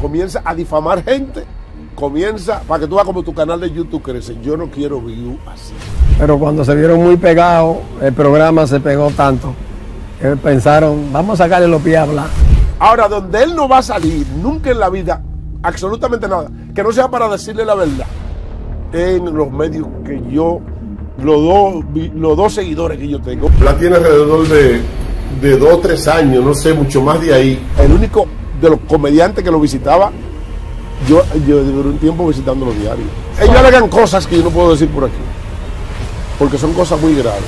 comienza a difamar gente, comienza, para que tú veas como tu canal de YouTube crece. Yo no quiero view así. Pero cuando se vieron muy pegados, el programa se pegó tanto que pensaron, vamos a sacarle los pies a hablar. Ahora, donde él no va a salir nunca en la vida, absolutamente nada, que no sea para decirle la verdad, en los medios que yo, los dos, los dos seguidores que yo tengo. La tiene alrededor de, de dos o tres años, no sé, mucho más de ahí. El único de los comediantes que lo visitaba, yo, yo duré un tiempo visitando los diarios. Ellos alegan cosas que yo no puedo decir por aquí, porque son cosas muy graves.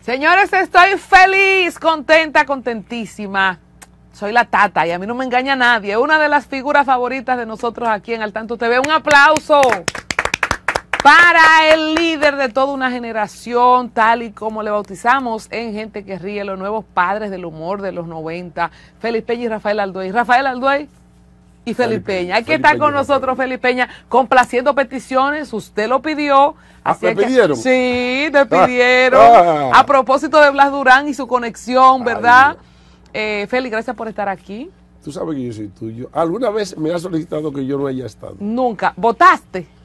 Señores, estoy feliz, contenta, contentísima. Soy la Tata y a mí no me engaña nadie. Es una de las figuras favoritas de nosotros aquí en Al Tanto TV. Un aplauso para el líder de toda una generación, tal y como le bautizamos en Gente que Ríe, los nuevos padres del humor de los 90, Felipe Peña y Rafael Alduey. Rafael Alduey y Felipe Peña. Aquí está con nosotros Felipe Peña complaciendo peticiones. Usted lo pidió. ¿Ah, ¿Me pidieron? Sí, te pidieron. Ah. A propósito de Blas Durán y su conexión, ¿verdad? Eh, Feli, gracias por estar aquí. Tú sabes que yo soy tuyo. ¿Alguna vez me has solicitado que yo no haya estado? Nunca. ¿Votaste?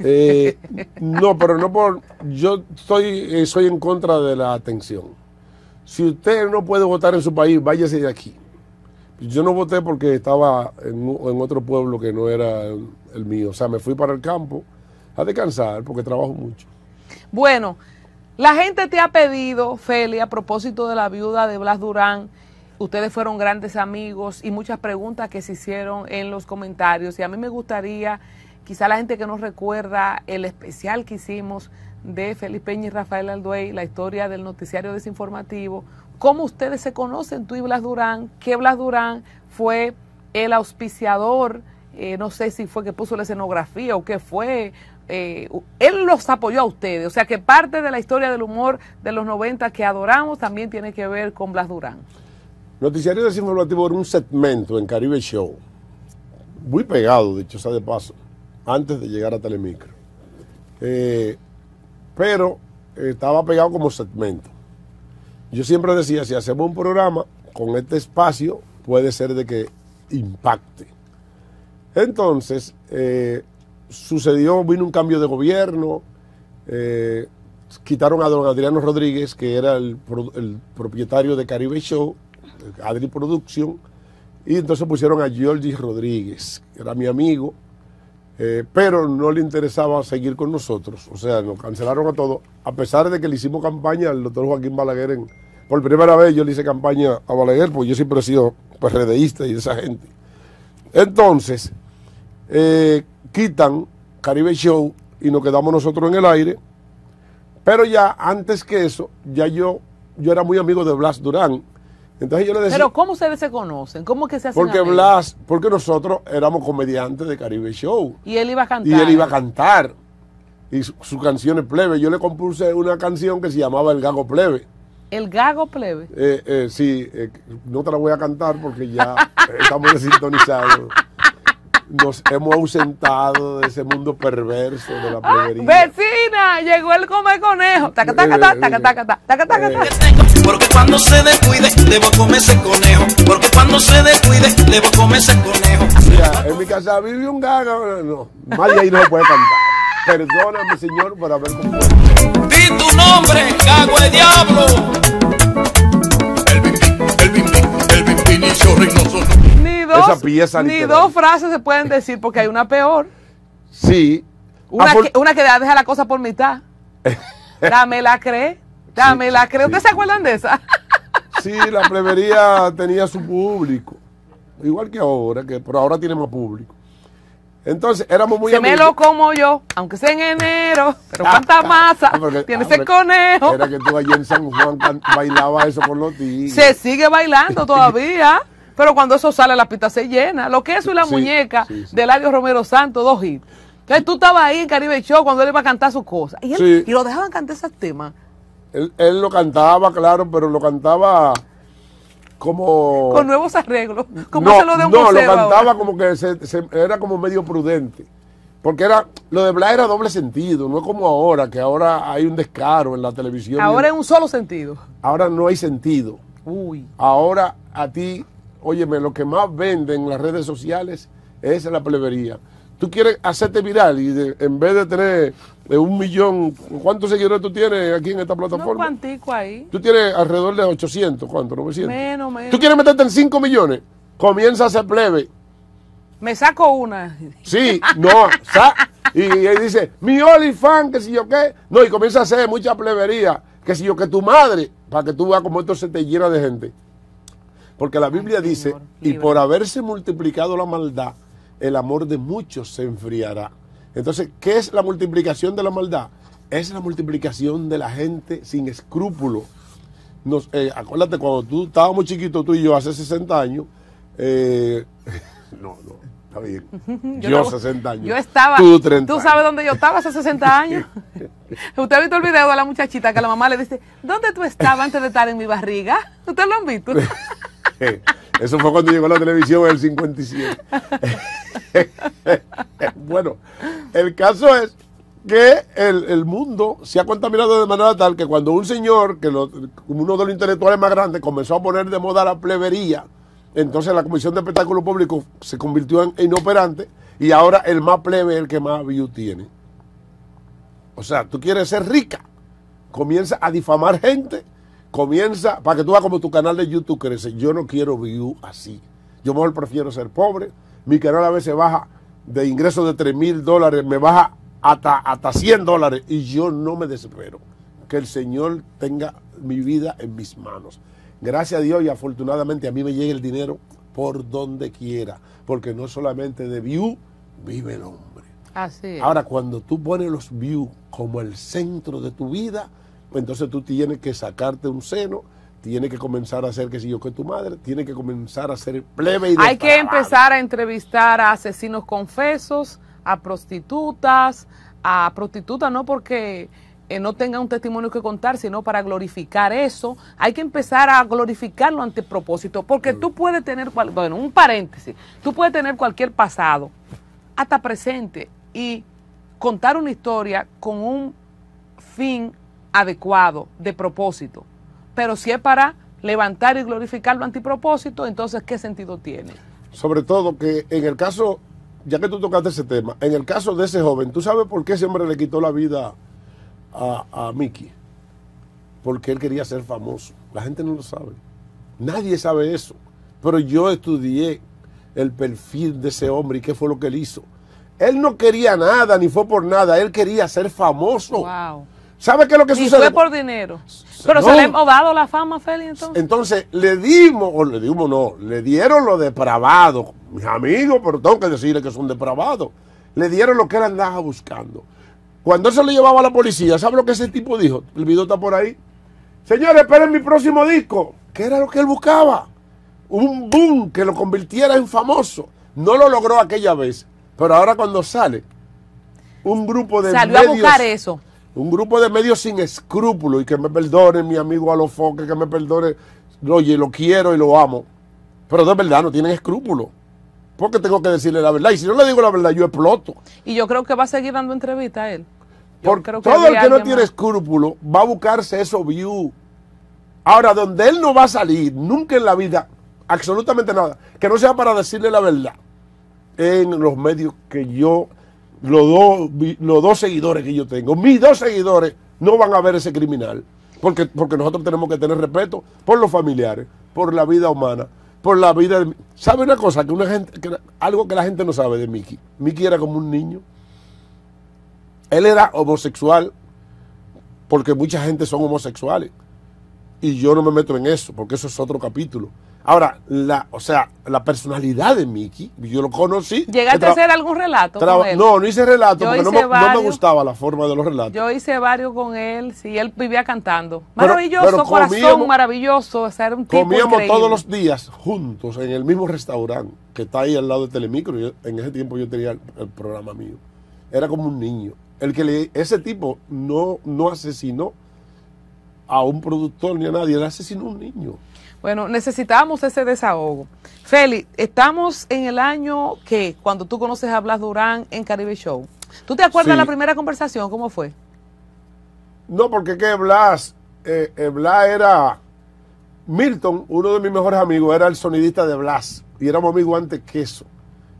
Eh, no, pero no por... Yo eh, soy en contra de la atención. Si usted no puede votar en su país, váyase de aquí. Yo no voté porque estaba en, otro pueblo que no era el, mío. O sea, me fui para el campo a descansar porque trabajo mucho. Bueno, la gente te ha pedido, Feli, a propósito de la viuda de Blas Durán, ustedes fueron grandes amigos y muchas preguntas que se hicieron en los comentarios. Y a mí me gustaría, quizá la gente que nos recuerda el especial que hicimos de Felipe Peña y Rafael Alduey, la historia del noticiario desinformativo, cómo ustedes se conocen, tú y Blas Durán, que Blas Durán fue el auspiciador, eh, no sé si fue que puso la escenografía o qué fue, eh, él los apoyó a ustedes, o sea que parte de la historia del humor de los 90 que adoramos también tiene que ver con Blas Durán. Noticiario Desinformativo era un segmento en Caribe Show, muy pegado, dicho sea de paso, antes de llegar a Telemicro. Eh, pero estaba pegado como segmento. Yo siempre decía, si hacemos un programa con este espacio, puede ser de que impacte. Entonces, eh, sucedió, vino un cambio de gobierno, eh, quitaron a don Adriano Rodríguez, que era el, propietario de Caribe Show, Adri Production, y entonces pusieron a Georgie Rodríguez, que era mi amigo, eh, pero no le interesaba seguir con nosotros. O sea, nos cancelaron a todos, a pesar de que le hicimos campaña al doctor Joaquín Balaguer. Por primera vez yo le hice campaña a Balaguer, porque yo siempre he sido PRDista y de esa gente. Entonces, eh, quitan Caribe Show y nos quedamos nosotros en el aire. Pero ya antes que eso, ya yo, yo era muy amigo de Blas Durán. Entonces yo le decía, Pero ¿cómo ustedes se conocen? ¿Cómo que se hacen Porque Blas, porque nosotros éramos comediantes de Caribe Show. Y él iba a cantar. Y él iba a cantar. Y sus su canciones plebe. Yo le compuse una canción que se llamaba El Gago Plebe. ¿El Gago Plebe? Eh, eh, sí, eh, no te la voy a cantar porque ya estamos desintonizados. Nos hemos ausentado de ese mundo perverso de la plebería. ¡Vecina! Llegó el come conejo. Taca, taca, taca, taca, taca, taca, taca, taca. Porque cuando se descuide, debo comerse conejo. Porque cuando se descuide, debo comerse conejo. Ya, en mi casa vive un gago. No, más de ahí no se puede cantar. Perdóname, señor, por haber compuesto. Di tu nombre, cago de diablo. Dos, Esa pieza ni literal. dos frases se pueden decir porque hay una peor. Sí. Una, que, una que deja la cosa por mitad. Dame la cree. Dame la cree. ¿Ustedes se acuerdan de esa? Sí, la plebería tenía su público. Igual que ahora, que, pero ahora tiene más público. Entonces, éramos muy Se me amigos. lo como yo, aunque sea en enero. Pero Ah, cuánta ah, masa ah, porque- tiene ese conejo. Era que tú allí en San Juan can- bailaba eso con los tigres. Se sigue bailando todavía. Pero cuando eso sale, la pista se llena. Lo que eso y la Sí, muñeca sí, sí. de Eladio Romero Santos, dos hits. Entonces tú estabas ahí en Caribe Show cuando él iba a cantar sus cosas. Y, él, y lo dejaban cantar esos temas. Él, él lo cantaba, claro, pero lo cantaba como... Con nuevos arreglos. Como no, se lo de un no, lo cantaba ahora. como que se- se- era como medio prudente. Porque era lo de Blas era doble sentido, no es como ahora, que ahora hay un descaro en la televisión. Ahora en un solo sentido. Ahora no hay sentido. Uy. Ahora a ti, óyeme, lo que más venden en las redes sociales es la plebería. Tú quieres hacerte viral y de- en vez de tener eh, un millón, ¿cuántos seguidores tú tienes aquí en esta plataforma? cuantico ahí. Tú tienes alrededor de 800, ¿cuánto? 900. Menos, menos. ¿Tú quieres meterte en 5 millones? Comienza a ser plebe. Me saco una. Sí, no, sa- y, él dice, mi fan, que si yo qué. No, y comienza a hacer mucha plebería, que si yo que tu madre, para que tú veas cómo esto se te llena de gente. Porque la Biblia dice, y por haberse multiplicado la maldad, el amor de muchos se enfriará. Entonces, ¿qué es la multiplicación de la maldad? Es la multiplicación de la gente sin escrúpulo. Nos, eh, acuérdate, cuando tú estábamos chiquitos, tú y yo, hace 60 años, eh, no, no, está bien. Yo, no- 60 años. Yo estaba. Tú 30 ¿Tú sabes dónde yo estaba hace 60 años? ¿Usted ha visto el video de la muchachita que la mamá le dice, ¿dónde tú estabas antes de estar en mi barriga? ¿Usted lo han visto? Eso fue cuando llegó la televisión en el 57. bueno, el caso es que el, el mundo se ha contaminado de manera tal que cuando un señor, que uno de los intelectuales más grandes, comenzó a poner de moda la plebería, entonces la Comisión de Espectáculo Público se convirtió en inoperante y ahora el más plebe es el que más view tiene. O sea, tú quieres ser rica, comienza a difamar gente, comienza, para que tú veas como tu canal de YouTube crece. Yo no quiero view así. Yo mejor prefiero ser pobre. Mi canal a veces baja de ingresos de 3 mil dólares, me baja hasta, hasta 100 dólares y yo no me desespero. Que el Señor tenga mi vida en mis manos. Gracias a Dios y afortunadamente a mí me llega el dinero por donde quiera, porque no solamente de view vive el hombre. Así es. Ahora, cuando tú pones los views como el centro de tu vida, entonces tú tienes que sacarte un seno, tienes que comenzar a hacer, que si yo, que tu madre, tienes que comenzar a ser plebe y Hay que empezar a entrevistar a asesinos confesos, a prostitutas, a prostitutas no porque eh, no tengan un testimonio que contar, sino para glorificar eso. Hay que empezar a glorificarlo ante propósito, porque tú puedes tener, cual- bueno, un paréntesis, tú puedes tener cualquier pasado, hasta presente, y contar una historia con un fin adecuado, de propósito. Pero si es para levantar y glorificar lo antipropósito, entonces ¿qué sentido tiene? Sobre todo que en el caso, ya que tú tocaste ese tema, en el caso de ese joven, ¿tú sabes por qué ese hombre le quitó la vida a, a Mickey? Porque él quería ser famoso. La gente no lo sabe. Nadie sabe eso. Pero yo estudié el perfil de ese hombre y qué fue lo que él hizo. Él no quería nada, ni fue por nada. Él quería ser famoso. Wow. ¿Sabe qué es lo que Y sucede? fue por dinero. Pero No. se le hemos dado la fama, Feli, entonces. Entonces, le dimos, o le dimos no, le dieron lo depravado. Mis amigos, pero tengo que decirle que son depravados. Le dieron lo que él andaba buscando. Cuando eso le llevaba a la policía, ¿sabe lo que ese tipo dijo? El video está por ahí. Señores, esperen mi próximo disco. ¿Qué era lo que él buscaba? Un boom que lo convirtiera en famoso. No lo logró aquella vez, pero ahora cuando sale, un grupo de Salió a buscar eso. Un grupo de medios sin escrúpulos y que me perdone mi amigo Alofoque, que me perdone. Oye, lo quiero y lo amo. Pero de verdad no tienen escrúpulos. Porque tengo que decirle la verdad. Y si no le digo la verdad, yo exploto. Y yo creo que va a seguir dando entrevista a él. Yo Porque creo que todo el que no tiene más. escrúpulos va a buscarse esos views. Ahora, donde él no va a salir nunca en la vida, absolutamente nada, que no sea para decirle la verdad, en los medios que yo, los dos, los dos seguidores que yo tengo, mis dos seguidores no van a ver ese criminal. Porque, porque nosotros tenemos que tener respeto por los familiares, por la vida humana, por la vida de... ¿Sabe una cosa? que una gente, que- algo que la gente no sabe de Mickey. Mickey era como un niño. Él era homosexual porque mucha gente son homosexuales. Y yo no me meto en eso, porque eso es otro capítulo. Ahora, la, o sea, la personalidad de Mickey, yo lo conocí. ¿Llegaste a hacer algún relato traba- con él? No, no hice relato Yo porque no me, no me varios. gustaba la forma de los relatos. Yo hice varios con él, sí, él vivía cantando. Pero- Maravilloso, pero corazón comíamos- maravilloso, o sea, era un tipo Comíamos increíble. todos los días juntos en el mismo restaurante que está ahí al lado de Telemicro. Yo- en ese tiempo yo tenía el, el programa mío. Era como un niño. El que le, ese tipo no, no asesinó a un productor ni a nadie, él asesinó a un niño. Bueno, necesitábamos ese desahogo. Feli, estamos en el año que, cuando tú conoces a Blas Durán en Caribe Show. ¿Tú te acuerdas Sí. la primera conversación? ¿Cómo fue? No, porque que Blas, eh, eh, Blas era, Milton, uno de mis mejores amigos, era el sonidista de Blas. Y éramos amigos antes que eso.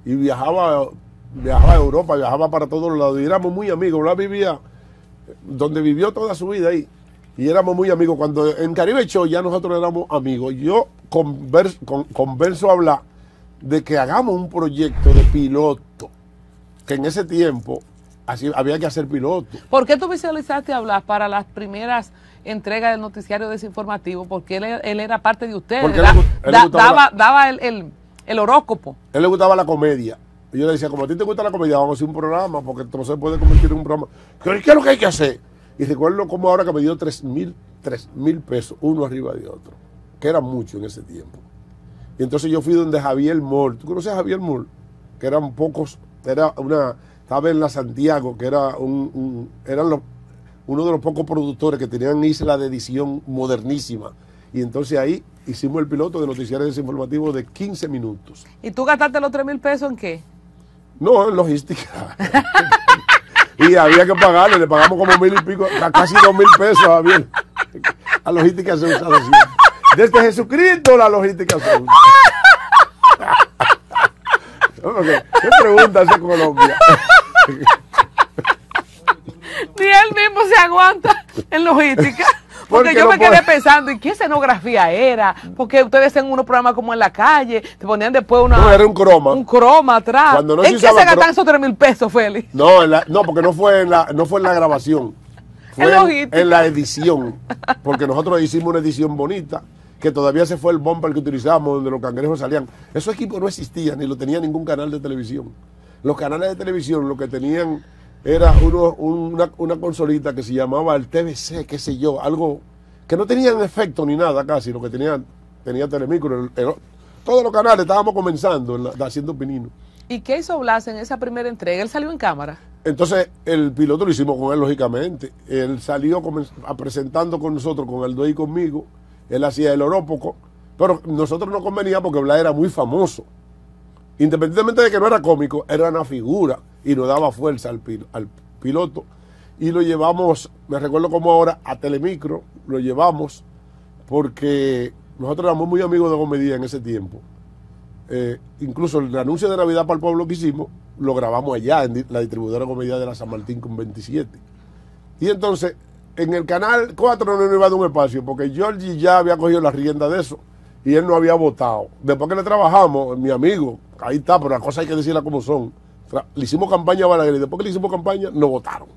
Y viajaba, viajaba a Europa, viajaba para todos lados. Y éramos muy amigos. Blas vivía donde vivió toda su vida ahí. Y éramos muy amigos. Cuando en Caribe Show ya nosotros éramos amigos. Yo converso, con- converso a Blas de que hagamos un proyecto de piloto. Que en ese tiempo así, había que hacer piloto. ¿Por qué tú visualizaste a Blas para las primeras entregas del noticiario desinformativo? Porque él, él era parte de ustedes. Porque da- él da- daba la- daba el, el- el horóscopo. Él le gustaba la comedia. Y yo le decía, como a ti te gusta la comedia, vamos a hacer un programa, porque se puede convertir en un programa. ¿Qué qué es lo que hay que hacer? Y recuerdo como ahora que me dio tres mil, tres mil pesos, uno arriba de otro, que era mucho en ese tiempo. Y entonces yo fui donde Javier Moll. ¿Tú conoces a Javier Moll? Que eran pocos, era una, estaba en la Santiago, que era un, un- eran los, uno de los pocos productores que tenían isla de edición modernísima. Y entonces ahí hicimos el piloto de noticiarios desinformativos de 15 minutos. ¿Y tú gastaste los 3 mil pesos en qué? No, en logística. y había que pagarle, le pagamos como mil y pico, ca- casi dos mil pesos a Javier. La logística se usa así. Desde Jesucristo la logística se usa. ¿Qué pregunta hace Colombia? Ni él mismo se aguanta en logística. Porque Porque yo no me quedé pensando, ¿y qué escenografía era? Porque ustedes hacen unos programas como en la calle, te ponían después una, No, era un croma. un croma atrás. Cuando no ¿En qué se cro- esos 3 mil pesos, Félix? No, en la- no, porque no fue en la, no fue en la grabación. Fue En en, en la edición. Porque nosotros hicimos una edición bonita, que todavía se fue el bumper que utilizábamos, donde los cangrejos salían. Esos equipos no existían, ni lo tenía ningún canal de televisión. Los canales de televisión lo que tenían era uno- una, una consolita que se llamaba el TVC, qué sé yo, algo que no tenían efecto ni nada casi, lo que tenían, tenía Telemicro. el- el- todos los canales estábamos comenzando en la- haciendo pinino. ¿Y qué hizo Blas en esa primera entrega? Él salió en cámara. Entonces, el piloto lo hicimos con él, lógicamente. Él salió presentando con nosotros, con Aldo y conmigo. Él hacía el horópoco. Pero nosotros no convenía porque Blas era muy famoso. Independientemente de que no era cómico, era una figura y nos daba fuerza al, pil- al piloto. Y lo llevamos, me recuerdo como ahora, a Telemicro. Lo llevamos porque nosotros éramos muy amigos de Gomedía en ese tiempo. Eh, incluso el anuncio de Navidad para el pueblo que hicimos, lo grabamos allá en la distribuidora comedia de la San Martín con 27. Y entonces, en el canal 4 no nos iba a dar un espacio, porque Georgie ya había cogido la rienda de eso y él no había votado. Después que le trabajamos, mi amigo, ahí está, pero las cosas hay que decirlas como son. Le hicimos campaña a Balaguer y después que le hicimos campaña, nos votaron.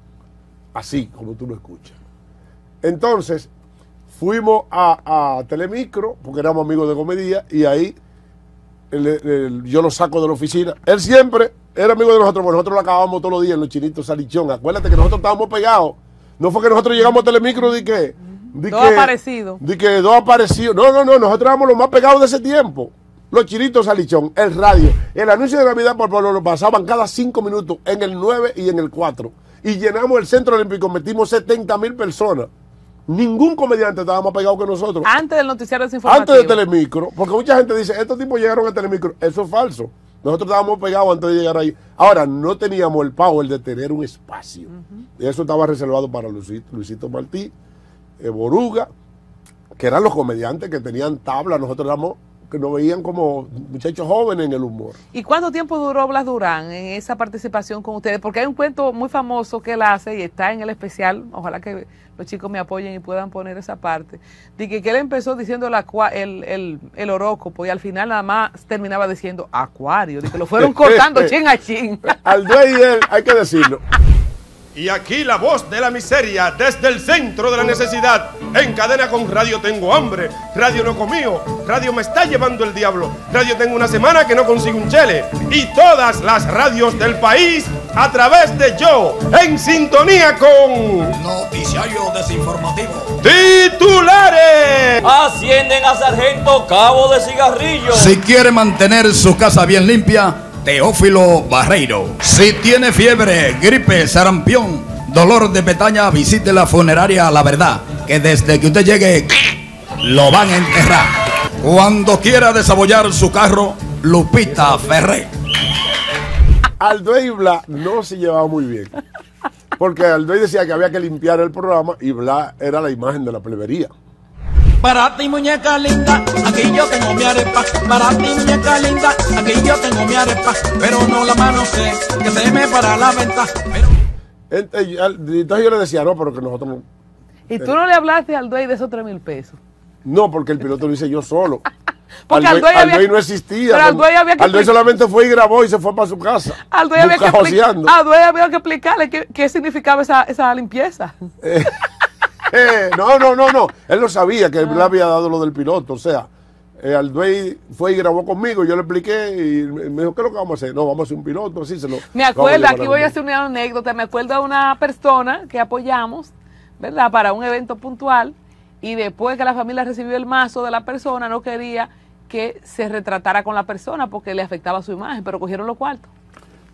Así, como tú lo escuchas. Entonces, fuimos a, a Telemicro, porque éramos amigos de comedia, y ahí el- el- yo lo saco de la oficina. Él siempre era amigo de nosotros, porque nosotros lo acabábamos todos los días en los chinitos salichón. Acuérdate que nosotros estábamos pegados. No fue que nosotros llegamos a Telemicro de que. Dos aparecidos. De que dos aparecidos. No, no, no, nosotros éramos los más pegados de ese tiempo. Los chinitos salichón, el radio. El anuncio de Navidad por pueblo lo pasaban cada cinco minutos en el 9 y en el 4. Y llenamos el centro olímpico, metimos 70 mil personas. Ningún comediante estaba más pegado que nosotros. Antes del noticiario desinformativo. Antes de Telemicro, porque mucha gente dice, estos tipos llegaron a Telemicro. Eso es falso. Nosotros estábamos pegados antes de llegar ahí. Ahora, no teníamos el power de tener un espacio. Y eso estaba reservado para Luisito, Luisito Martí, eh, Boruga, que eran los comediantes que tenían tabla. Nosotros éramos, que nos veían como muchachos jóvenes en el humor. ¿Y cuánto tiempo duró Blas Durán en esa participación con ustedes? Porque hay un cuento muy famoso que él hace y está en el especial. Ojalá que los chicos me apoyen y puedan poner esa parte. De que, que él empezó diciendo el, el, el, el horóscopo y al final nada más terminaba diciendo acuario. De que lo fueron cortando chin a chin. Al dueño hay que decirlo. Y aquí la voz de la miseria desde el centro de la necesidad. En cadena con Radio Tengo Hambre, Radio No Comío, Radio Me Está Llevando el Diablo, Radio Tengo una semana que no consigo un chele. Y todas las radios del país a través de Yo, en sintonía con Noticiario desinformativo. titulares. Ascienden a sargento cabo de cigarrillo. Si quiere mantener su casa bien limpia, Teófilo Barreiro. Si tiene fiebre, gripe, sarampión, dolor de petaña, visite la funeraria La Verdad, que desde que usted llegue lo van a enterrar. Cuando quiera desabollar su carro, Lupita Ferré. Aldoy y Bla no se llevaba muy bien. Porque Aldoy decía que había que limpiar el programa y Bla era la imagen de la plebería. Para ti muñeca linda, aquí yo tengo mi arepa. Para ti muñeca linda, aquí yo tengo mi arepa. Pero no la mano sé, que se me para la venta. Pero... Eh, Entonces yo le decía, no, pero que nosotros no. Y tú no le hablaste al dueño de esos tres mil pesos. No, porque el piloto lo hice yo solo. Porque Al al duey- duey al había que- no existía. pero al duey había que Al duey expli- solamente fue y grabó y se fue para su casa. Al dueño había que, expli- Buscajoseando. al dueño había que explicarle qué, qué significaba esa, esa limpieza. Eh, no, no, no, no. Él no sabía que él le había dado lo del piloto. O sea, eh, al duey fue y grabó conmigo. Yo le expliqué y me dijo, ¿qué es lo que vamos a hacer? No, vamos a hacer un piloto. Así se lo. Me acuerdo, aquí voy a hacer una anécdota, me acuerdo de una persona que apoyamos, ¿verdad? Para un evento puntual y después que la familia recibió el mazo de la persona, no quería que se retratara con la persona porque le afectaba su imagen, pero cogieron los cuartos.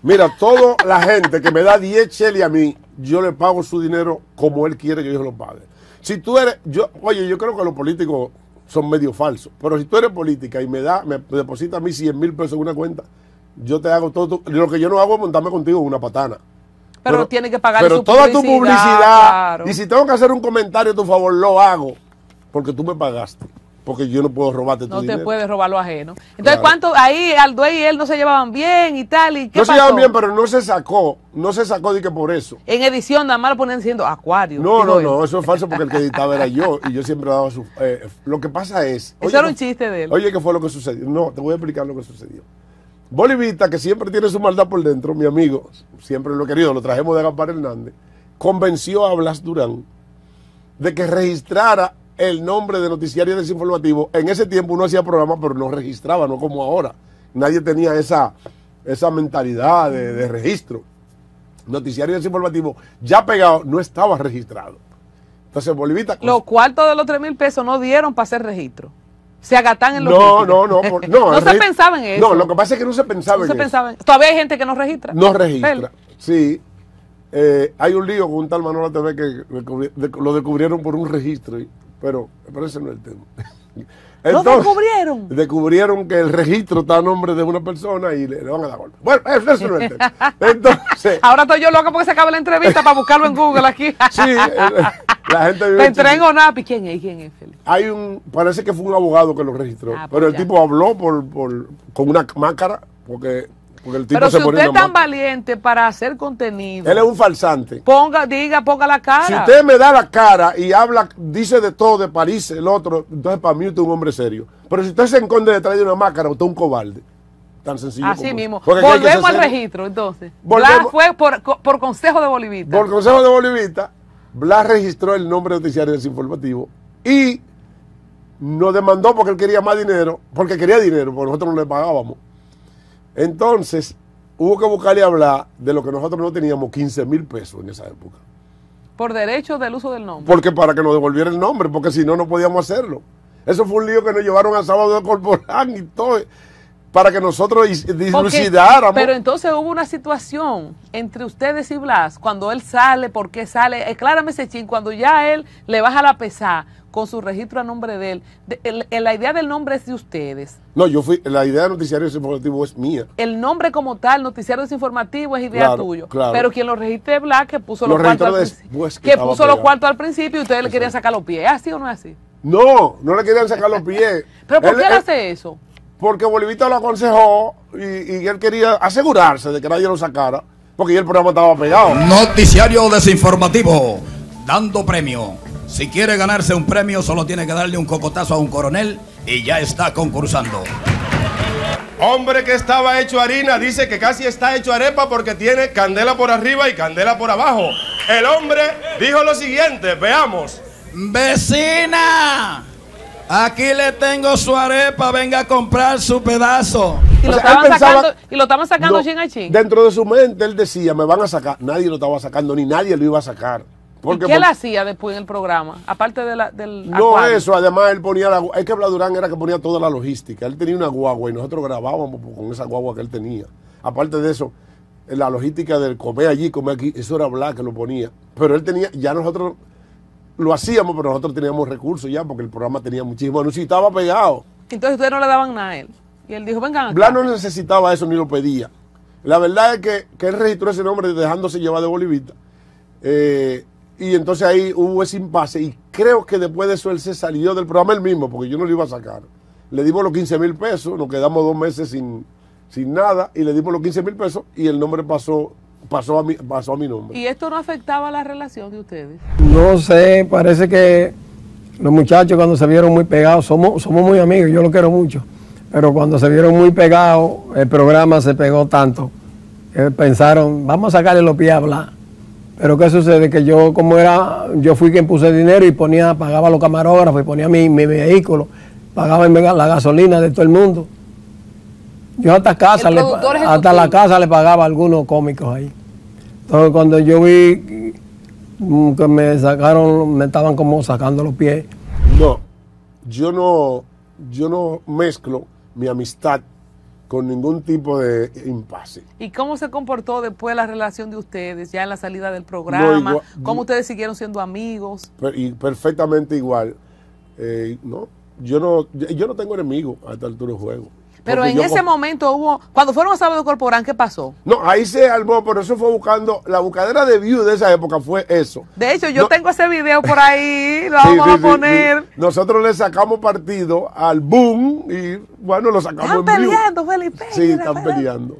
Mira, toda la gente que me da 10 cheles a mí, yo le pago su dinero como él quiere que yo se lo pague. Si tú eres, yo, oye, yo creo que los políticos son medio falsos, pero si tú eres política y me da, me deposita a mí 100 mil pesos en una cuenta, yo te hago todo, tu- lo que yo no hago es montarme contigo en una patana. Pero, tiene que pagar Pero su toda tu publicidad, publicidad, claro. y si tengo que hacer un comentario a tu favor, lo hago, porque tú me pagaste, porque yo no puedo robarte tu No te dinero. puede robar lo ajeno. Entonces, Claro. ¿cuánto? Ahí Alduey y él no se llevaban bien y tal. ¿Y qué No se llevan bien, pero no se sacó, no se sacó de que por eso. En edición nada más lo ponían diciendo acuario. No, no, yo. no, eso es falso porque el que editaba era yo y yo siempre daba su... eh, lo que pasa es... Eso era ¿qué- un chiste de él. Oye, ¿qué fue lo que sucedió? No, te voy a explicar lo que sucedió. Bolivita, que siempre tiene su maldad por dentro, mi amigo, siempre lo he querido, lo trajimos de Gaspar Hernández, convenció a Blas Durán de que registrara el nombre de Noticiario Desinformativo. En ese tiempo uno hacía programa, pero no registraba, no como ahora. Nadie tenía esa, esa mentalidad de, de registro. Noticiario Desinformativo, ya pegado, no estaba registrado. Entonces, Bolivita... Los cuartos de los tres mil pesos no dieron para hacer registro. Se agatan en los No, no, no. por- no, No se pensaba en eso. No, lo que pasa es que no se pensaba No en se eso. pensaba en- Todavía hay gente que no registra. No registra. Fel. Sí. Eh, hay un lío con un tal Manuel TV que lo descubrieron por un registro, y- pero, pero ese no es el tema. ¿Lo descubrieron? Descubrieron que el registro está a nombre de una persona y le, le van a dar golpe. Bueno, eso eso no es el tema. Entonces, Ahora estoy yo loca porque se acaba la entrevista para buscarlo en Google aquí. sí, eh, la gente vive Te entrego nada. ¿Y quién es? ¿Quién es, Felipe? Hay un, parece que fue un abogado que lo registró, Ah, pues pero el tipo habló por, por, con una máscara, porque, porque el tipo Pero se si usted es tan valiente para hacer contenido, Él es un falsante. ponga, diga, ponga la cara. Si usted me da la cara y habla, dice de todo, de París, el otro, entonces para mí usted es un hombre serio. Pero si usted se esconde detrás de una máscara, usted es un cobarde. Tan sencillo Así como mismo. Volvemos al registro, entonces. Volvemos- Blas fue por, por consejo de Bolivita. Por consejo de Bolivita, Blas registró el nombre de noticiario desinformativo y nos demandó porque él quería más dinero, porque quería dinero, porque nosotros no le pagábamos. Entonces, hubo que buscarle hablar de lo que nosotros no teníamos, 15 mil pesos en esa época. Por derecho del uso del nombre. Porque para que nos devolviera el nombre, porque si no, no podíamos hacerlo. Eso fue un lío que nos llevaron a sábado de Corporán y todo, para que nosotros dilucidáramos. pero entonces hubo una situación entre ustedes y Blas, cuando él sale, por qué sale, aclárame ese chin, cuando ya él le baja la pesada con su registro a nombre de él, de- el- el- la idea del nombre es de ustedes. No, yo fui, la idea de noticiario desinformativo es mía. El nombre como tal, noticiario desinformativo, es idea Claro, tuyo. claro. Pero quien lo registre es Blas, que puso Lo los cuartos al principio. que Que puso los cuartos al principio y ustedes le querían sacar los pies. ¿Es así o no es así? No, no le querían sacar los pies. ¿Pero por Él- qué él- hace eso? Porque Bolivita lo aconsejó y, y él quería asegurarse de que nadie lo sacara, porque ya el programa estaba pegado. Noticiario desinformativo, dando premio. Si quiere ganarse un premio, solo tiene que darle un cocotazo a un coronel y ya está concursando. Hombre que estaba hecho harina dice que casi está hecho arepa porque tiene candela por arriba y candela por abajo. El hombre dijo lo siguiente, veamos. Vecina, aquí le tengo su arepa, venga a comprar su pedazo. Y, O lo, sea, estaban pensaba- sacando, y lo estaban sacando No, chin a chin. Dentro de su mente él decía, me van a sacar. Nadie lo estaba sacando, ni nadie lo iba a sacar. ¿Y qué él hacía después en el programa? Aparte de la, del no acuario. eso, además él ponía la es que Blas Durán era que ponía toda la logística. Él tenía una guagua y nosotros grabábamos con esa guagua que él tenía. Aparte de eso, la logística del comer allí, comer aquí, eso era Blas que lo ponía. Pero él tenía, ya nosotros lo hacíamos, pero nosotros teníamos recursos ya, porque el programa tenía muchísimos anuncios y estaba pegado. Entonces ustedes no le daban nada a él. Y él dijo, vengan acá. Blas no necesitaba eso ni lo pedía. La verdad es que, que él registró ese nombre dejándose llevar de Bolivita. Eh, y entonces ahí hubo ese impasse y creo que después de eso él se salió del programa él mismo, porque yo no lo iba a sacar. Le dimos los 15 mil pesos, nos quedamos dos meses sin, sin nada, y le dimos los 15 mil pesos y el nombre pasó, pasó, a mi, pasó a mi nombre. ¿Y esto no afectaba la relación de ustedes? No sé, parece que los muchachos cuando se vieron muy pegados, somos, somos muy amigos, yo lo quiero mucho, pero cuando se vieron muy pegados, el programa se pegó tanto, que pensaron, vamos a sacarle los pies a hablar. Pero ¿qué sucede? Que yo, como era, yo fui quien puse dinero y ponía, pagaba los camarógrafos y ponía mi, mi vehículo, pagaba la gasolina de todo el mundo. Yo hasta casa, le, hasta la casa le pagaba a algunos cómicos ahí. Entonces cuando yo vi mm, que me sacaron, me estaban como sacando los pies. No, yo no, yo no mezclo mi amistad con ningún tipo de impasse. ¿Y cómo se comportó después la relación de ustedes, ya en la salida del programa? igual- ¿Cómo ustedes siguieron siendo amigos? Per- y perfectamente igual. Eh, no, yo no, yo, yo no tengo enemigos a esta altura del juego. Pero en yo ese momento hubo, cuando fueron a Sábado Corporán, ¿qué pasó? No, ahí se armó, pero eso fue buscando, la buscadera de view de esa época fue eso. De hecho, yo No. tengo ese video por ahí, lo vamos sí, a poner. sí. Nosotros le sacamos partido al boom y bueno, lo sacamos Están en peleando, Felipe. Sí, están peleando.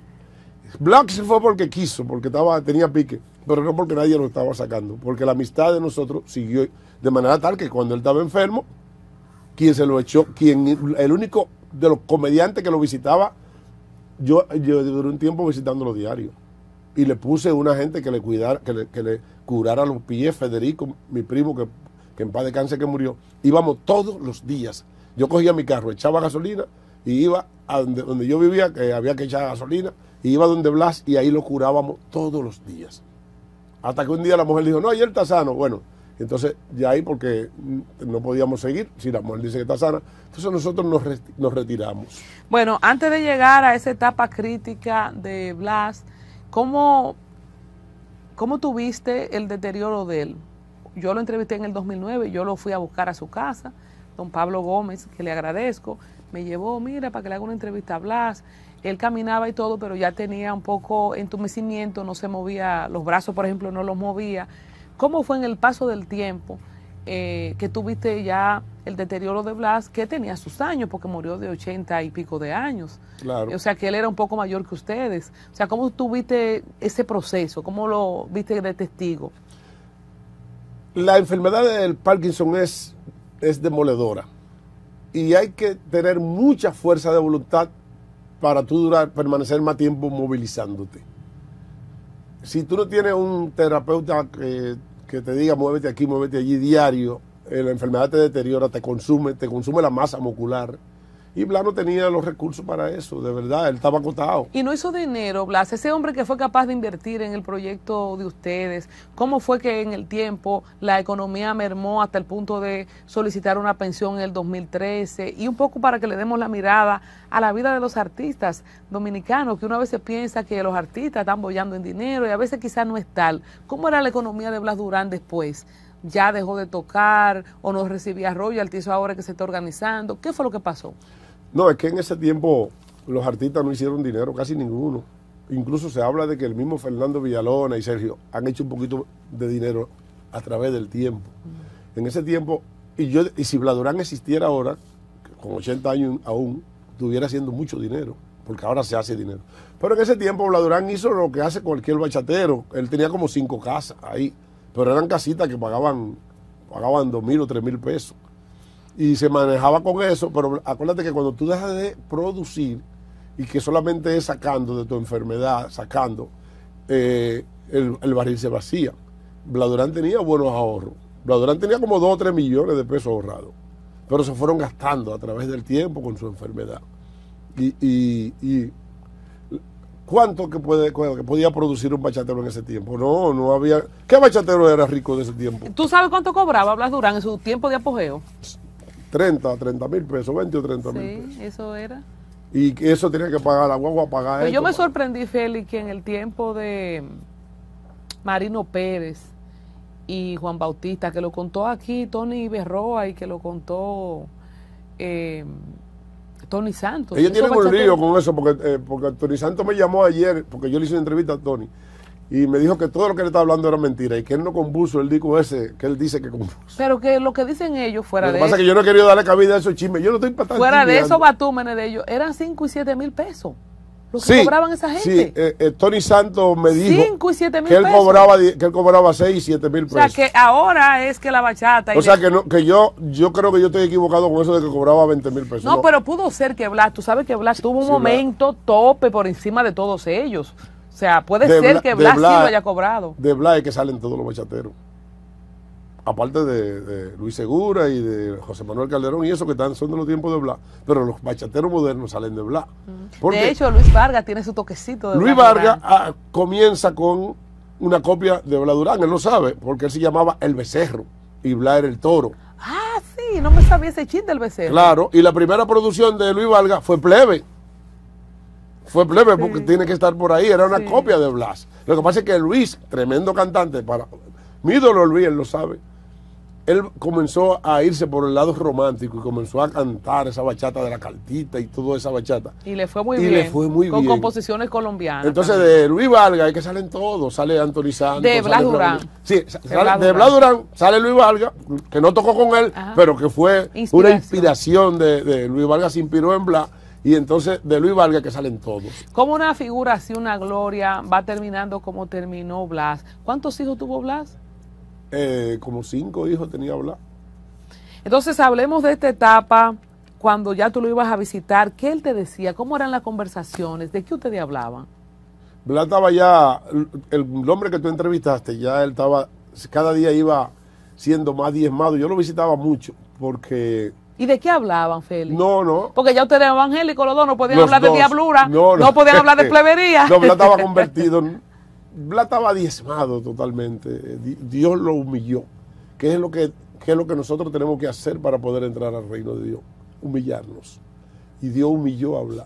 Black se fue porque quiso, porque estaba, tenía pique, pero no porque nadie lo estaba sacando, porque la amistad de nosotros siguió de manera tal que cuando él estaba enfermo, quien se lo echó, quien el único de los comediantes que lo visitaba, yo, yo duré un tiempo visitándolo diario. Y le puse una gente que le cuidara, que le, que le curara los pies, Federico, mi primo, que, que en paz de cáncer que murió. Íbamos todos los días. Yo cogía mi carro, echaba gasolina y iba a donde, donde yo vivía, que había que echar gasolina, y iba donde Blas y ahí lo curábamos todos los días. Hasta que un día la mujer dijo, no, ayer está sano. Bueno, entonces ya ahí porque no podíamos seguir, si la mujer dice que está sana, entonces nosotros nos retiramos. Bueno, antes de llegar a esa etapa crítica de Blas, ¿cómo, ¿cómo tuviste el deterioro de él? Yo lo entrevisté en el 2009, yo lo fui a buscar a su casa, don Pablo Gómez, que le agradezco, me llevó, mira, para que le haga una entrevista a Blas. Él caminaba y todo, pero ya tenía un poco entumecimiento, no se movía, los brazos, por ejemplo, no los movía. ¿Cómo fue en el paso del tiempo eh, que tuviste ya el deterioro de Blas, que tenía sus años, porque murió de ochenta y pico de años? Claro. O sea, que él era un poco mayor que ustedes. O sea, ¿cómo tuviste ese proceso? ¿Cómo lo viste de testigo? La enfermedad del Parkinson es, es demoledora y hay que tener mucha fuerza de voluntad para tú durar, permanecer más tiempo movilizándote. Si tú no tienes un terapeuta que, que te diga muévete aquí, muévete allí diario, eh, la enfermedad te deteriora, te consume, te consume la masa muscular. Y Blas no tenía los recursos para eso, de verdad, él estaba acotado. Y no hizo dinero, Blas. Ese hombre que fue capaz de invertir en el proyecto de ustedes, ¿cómo fue que en el tiempo la economía mermó hasta el punto de solicitar una pensión en el 2013? Y un poco para que le demos la mirada a la vida de los artistas dominicanos, que una vez se piensa que los artistas están bollando en dinero y a veces quizás no es tal. ¿Cómo era la economía de Blas Durán después? ¿Ya dejó de tocar o no recibía royalties ahora que se está organizando? ¿Qué fue lo que pasó? No, es que en ese tiempo los artistas no hicieron dinero, casi ninguno. Incluso se habla de que el mismo Fernando Villalona y Sergio han hecho un poquito de dinero a través del tiempo. En ese tiempo, y yo y si Bladurán existiera ahora, con 80 años aún, estuviera haciendo mucho dinero, porque ahora se hace dinero. Pero en ese tiempo Bladurán hizo lo que hace cualquier bachatero. Él tenía como cinco casas ahí, pero eran casitas que pagaban, pagaban dos mil o tres mil pesos y se manejaba con eso, pero acuérdate que cuando tú dejas de producir y que solamente es sacando de tu enfermedad, sacando, eh, el, el barril se vacía. Bladurán tenía buenos ahorros. Bladurán tenía como 2 o 3 millones de pesos ahorrados, pero se fueron gastando a través del tiempo con su enfermedad. Y, y- y ¿cuánto que, puede, que podía producir un bachatero en ese tiempo? No, no había... ¿Qué bachatero era rico de ese tiempo? ¿Tú sabes cuánto cobraba Blas Durán en su tiempo de apogeo? 30, 30 mil pesos, 20 o 30 mil pesos. Sí, eso era. Y que eso tenía que pagar la guagua, pagar Pues yo me sorprendí, Félix, que en el tiempo de Marino Pérez y Juan Bautista, que lo contó aquí Tony Berroa y que lo contó eh, Tony Santos. Ellos tienen un lío con eso, porque, eh, porque Tony Santos me llamó ayer, porque yo le hice una entrevista a Tony, y me dijo que todo lo que le estaba hablando era mentira y que él no compuso el disco ese que él dice que compuso. Pero que lo que dicen ellos fuera Lo que de pasa es eso, que yo no he querido darle cabida a esos chismes. Yo no estoy estar fuera de esos batúmenes de ellos, eran 5 y 7 mil pesos. Lo que Sí, cobraban esa Sí, gente. eh, eh, Tony Santos me dijo Cinco y siete mil que él pesos. cobraba que él cobraba 6 y 7 mil o sea, pesos. que ahora es que la bachata... y o sea de- que no, que yo yo creo que yo estoy equivocado con eso de que cobraba 20 mil pesos. No, pero pudo ser que Blas, tú sabes que Blas tuvo un Sí, momento tope por encima de todos ellos. O sea, puede De ser Bla- que Blas sí lo haya cobrado. De Blas es que salen todos los bachateros. Aparte de, de Luis Segura y de José Manuel Calderón y eso que están son de los tiempos de Blas. Pero los bachateros modernos salen de Blas. Porque De hecho, Luis Vargas tiene su toquecito de Luis Blas Vargas ah, comienza con una copia de Blas Durán. Él lo sabe, porque él se llamaba El Becerro y Blas era el toro. Ah, sí, no me sabía ese chiste del becerro. Claro, y la primera producción de Luis Vargas fue Plebe. Fue Plebe porque tiene que estar por ahí, era una Sí. copia de Blas. Lo que pasa es que Luis, tremendo cantante, para mi ídolo Luis, él lo sabe. Él comenzó a irse por el lado romántico y comenzó a cantar esa bachata de la cartita y toda esa bachata. Y le fue muy Y bien. le fue muy con bien. composiciones colombianas. Entonces también. de Luis Vargas es que salen todos, sale Anthony Santos. De Blas Durán. Sí, De Blas de Durán. Blas Durán sale Luis Vargas, que no tocó con él, Ajá. pero que fue una Inspiración. de, de Luis Vargas, se inspiró en Blas, y entonces de Luis Vargas que salen todos. Como una figura así, una gloria, va terminando como terminó Blas. ¿Cuántos hijos tuvo Blas? Eh, como cinco hijos tenía Blas. Entonces hablemos de esta etapa cuando ya tú lo ibas a visitar. ¿Qué él te decía? ¿Cómo eran las conversaciones? ¿De qué ustedes hablaban? Blas estaba ya, el hombre que tú entrevistaste, ya él estaba, cada día iba siendo más diezmado. Yo lo visitaba mucho, porque, ¿Y de qué hablaban, Félix? no, no, Porque ya ustedes eran evangélicos los dos, no podían Los hablar dos. de diablura, No, no, no. podían hablar de plebería. No, Blas estaba convertido. Blas estaba diezmado totalmente. Di- Dios lo humilló. ¿Qué es lo que, qué es lo que nosotros tenemos que hacer para poder entrar al reino de Dios? Humillarnos. Y Dios humilló a Blas.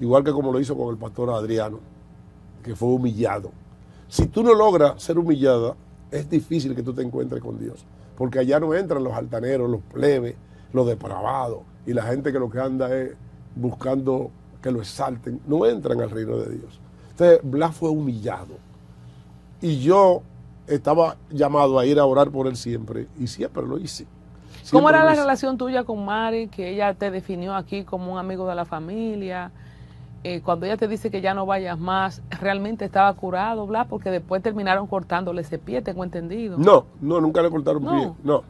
Igual que como lo hizo con el pastor Adriano, que fue humillado. Si tú no logras ser humillada, es difícil que tú te encuentres con Dios. Porque allá no entran los altaneros, los plebes, los depravados y la gente que lo que anda es buscando que lo exalten. No entran al reino de Dios. Entonces, Blas fue humillado. Y yo estaba llamado a ir a orar por él siempre. Y siempre lo hice. ¿Cómo era la hice. relación tuya con Mari, que ella te definió aquí como un amigo de la familia? Eh, cuando ella te dice que ya no vayas más, ¿realmente estaba curado, Blas? Porque después terminaron cortándole ese pie, tengo entendido. No, no, nunca le cortaron No. pie. No.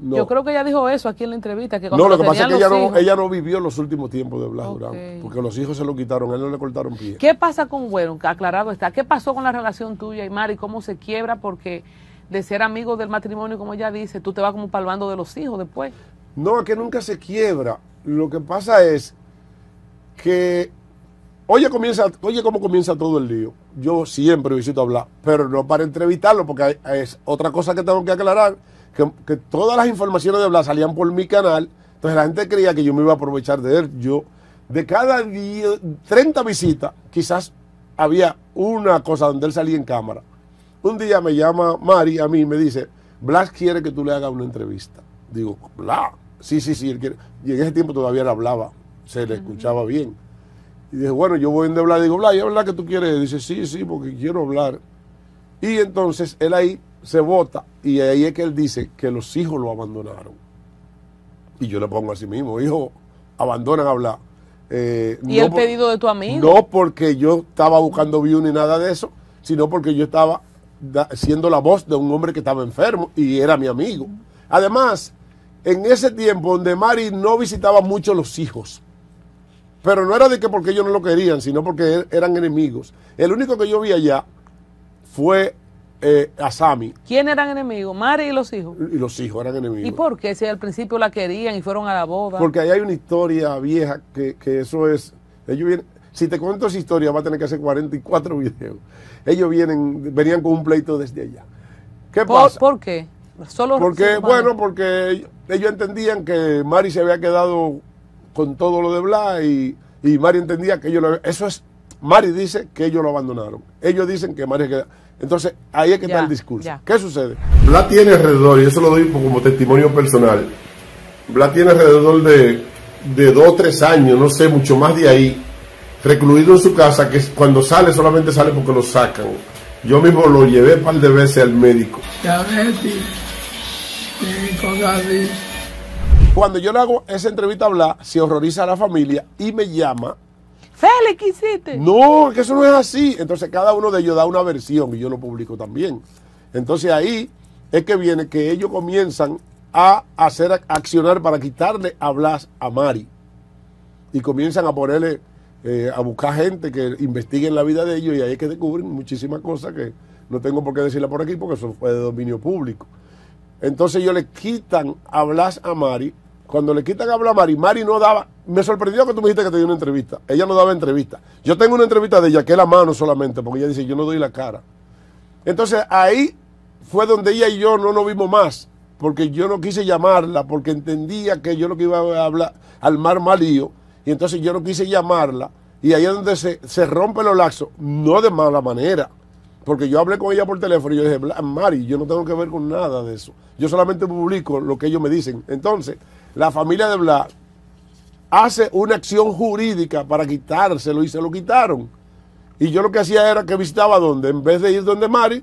No. Yo creo que ella dijo eso aquí en la entrevista, que No, lo que pasa es que ella no, ella no vivió los últimos tiempos de Blas. Durán, porque los hijos se lo quitaron, a él no le cortaron pie. ¿Qué pasa con, bueno, aclarado está, qué pasó con la relación tuya y Mari? ¿Cómo se quiebra? Porque de ser amigo del matrimonio, como ella dice, tú te vas como palmando de los hijos después. No, es que nunca se quiebra. Lo que pasa es que, oye, comienza, oye cómo comienza todo el lío. Yo siempre visito a Blas, pero no para entrevistarlo, porque hay- es otra cosa que tengo que aclarar, que, que todas las informaciones de Blas salían por mi canal, entonces la gente creía que yo me iba a aprovechar de él. Yo, de cada día, 30 visitas, quizás había una cosa donde él salía en cámara. Un día me llama Mari a mí y me dice, Blas quiere que tú le hagas una entrevista. Digo, Blas, sí, sí, sí, él quiere. Y en ese tiempo todavía le hablaba, se le escuchaba bien. Y dije, bueno, yo voy de Blas, digo, Blas, ¿y es verdad que tú quieres? Dice, sí, sí, porque quiero hablar. Y entonces él ahí se vota y ahí es que él dice que los hijos lo abandonaron. Y yo le pongo así mismo, hijos abandonan a Blas. Eh, Y no el por- pedido de tu amigo. no porque yo estaba buscando view ni nada de eso, sino porque yo estaba da- siendo la voz de un hombre que estaba enfermo y era mi amigo. Además, en ese tiempo donde Mari no visitaba mucho los hijos, pero no era de que porque ellos no lo querían, sino porque er- eran enemigos. El único que yo vi allá fue eh, a Sammy ¿Quién eran enemigos? Mari y los hijos. y los hijos eran enemigos. ¿Y por qué? Si al principio la querían y fueron a la boda. Porque ahí hay una historia vieja que, que eso es. Ellos vienen, si te cuento esa historia, va a tener que hacer 44 videos. Ellos vienen, venían con un pleito desde allá. ¿Qué ¿Por, pasa? por qué? Solo Porque, bueno, porque ellos entendían que Mari se había quedado con todo lo de Blas y, y Mari entendía que ellos lo Eso es. Mari dice que ellos lo abandonaron. Ellos dicen que Mari queda. Entonces, ahí es que Ya, está el discurso. ya. ¿Qué sucede? Blas tiene alrededor, y eso lo doy como testimonio personal. Blas tiene alrededor de, de dos o tres años, no sé, mucho más de ahí, recluido en su casa, que cuando sale solamente sale porque lo sacan. Yo mismo lo llevé un par de veces al médico. Diabetes, y cosas así. Cuando yo le hago esa entrevista a hablar, se horroriza a la familia y me llama. Félix, ¿qué hiciste? No, que eso no es así. Entonces cada uno de ellos da una versión y yo lo publico también. Entonces ahí es que viene que ellos comienzan a hacer accionar para quitarle a Blas a Mari. Y comienzan a ponerle, eh, a buscar gente que investigue la vida de ellos y ahí es que descubren muchísimas cosas que no tengo por qué decirla por aquí porque eso fue de dominio público. Entonces ellos le quitan a Blas a Mari. Cuando le quitan a Blas a Mari, Mari no daba. Me sorprendió que tú me dijiste que te dio una entrevista. Ella no daba entrevista. Yo tengo una entrevista de ella que es la mano solamente, porque ella dice, yo no doy la cara. Entonces ahí fue donde ella y yo no nos vimos más, porque yo no quise llamarla, porque entendía que yo lo que iba a hablar, al mar malío, y entonces yo no quise llamarla, y ahí es donde se, se rompe los laxos, no de mala manera, porque yo hablé con ella por teléfono y yo dije, "Bla- Mari, yo no tengo que ver con nada de eso, yo solamente publico lo que ellos me dicen. Entonces, la familia de Blas hace una acción jurídica para quitárselo y se lo quitaron. Y yo lo que hacía era que visitaba donde, en vez de ir donde Mari,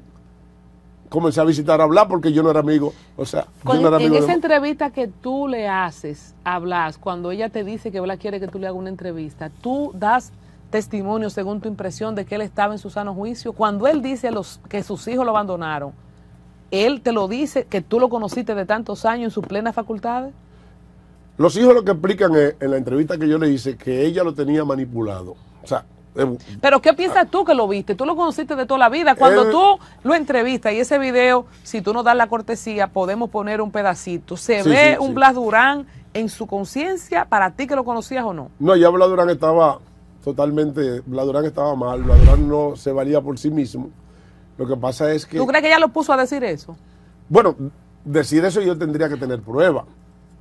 comencé a visitar a Blas porque yo no era amigo. O sea, Con- yo no era en amigo esa de entrevista que tú le haces a Blas, cuando ella te dice que Blas quiere que tú le hagas una entrevista, tú das testimonio según tu impresión de que él estaba en su sano juicio. Cuando él dice los, que sus hijos lo abandonaron, él te lo dice que tú lo conociste de tantos años en sus plenas facultades. Los hijos lo que explican es, en la entrevista que yo le hice, que ella lo tenía manipulado. O sea, Pero ¿qué piensas tú que lo viste? Tú lo conociste de toda la vida. Cuando Él- tú lo entrevistas y ese video, si tú nos das la cortesía, podemos poner un pedacito. Se Sí, ve sí, un sí. Blas Durán en su conciencia para ti que lo conocías o no. no, ya Blas Durán estaba totalmente, Blas Durán estaba mal, Blas Durán no se valía por sí mismo. Lo que pasa es que, ¿Tú crees que ella lo puso a decir eso? bueno, decir eso yo tendría que tener prueba.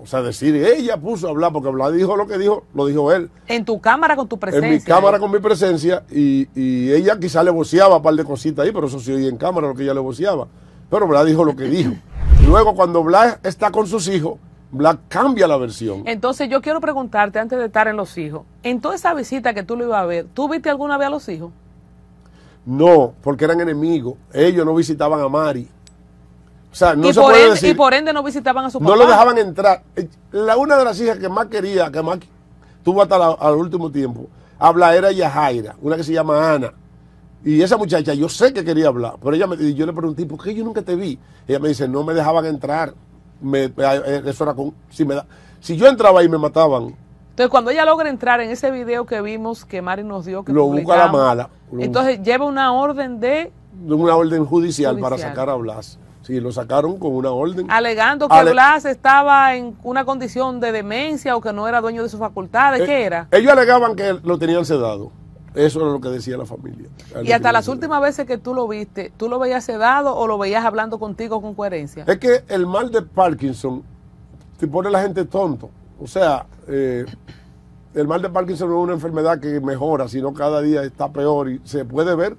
O sea, decir, ella puso a hablar, porque Blas dijo lo que dijo, lo dijo él. En tu cámara con tu presencia. en mi cámara con mi presencia y, y ella quizá le voceaba un par de cositas ahí, pero eso sí oía en cámara lo que ella le voceaba. Pero Blas dijo lo que dijo. Luego, cuando Blas está con sus hijos, Blas cambia la versión. Entonces yo quiero preguntarte antes de estar en los hijos, en toda esa visita que tú lo ibas a ver, ¿tú viste alguna vez a los hijos? No, porque eran enemigos. Ellos no visitaban a Mari. O sea, no y, se por puede ende, decir. y por ende no visitaban a su papá. no lo dejaban entrar. Eh, La una de las hijas que más quería, que más tuvo hasta la- al último tiempo, habla era Yajaira, una que se llama Ana. Y esa muchacha, yo sé que quería hablar, pero ella me, y yo le pregunté, ¿por qué yo nunca te vi? Ella me dice, no me dejaban entrar. Me, eh, eso era con, si, me da, si yo entraba ahí me mataban. Entonces cuando ella logra entrar en ese video que vimos que Mari nos dio, que Lo busca la mala. Lo Entonces lleva una orden de una orden judicial, para Judicial. sacar a Blas. Sí, lo sacaron con una orden. alegando que Ale- Blas estaba en una condición de demencia o que no era dueño de sus facultades. Eh, ¿Qué era? Ellos alegaban que lo tenían sedado. Eso era lo que decía la familia. Y hasta las últimas veces que tú lo viste, ¿tú lo veías sedado o lo veías hablando contigo con coherencia? Es que el mal de Parkinson te pone a la gente tonto. O sea, eh, el mal de Parkinson no es una enfermedad que mejora, sino cada día está peor y se puede ver.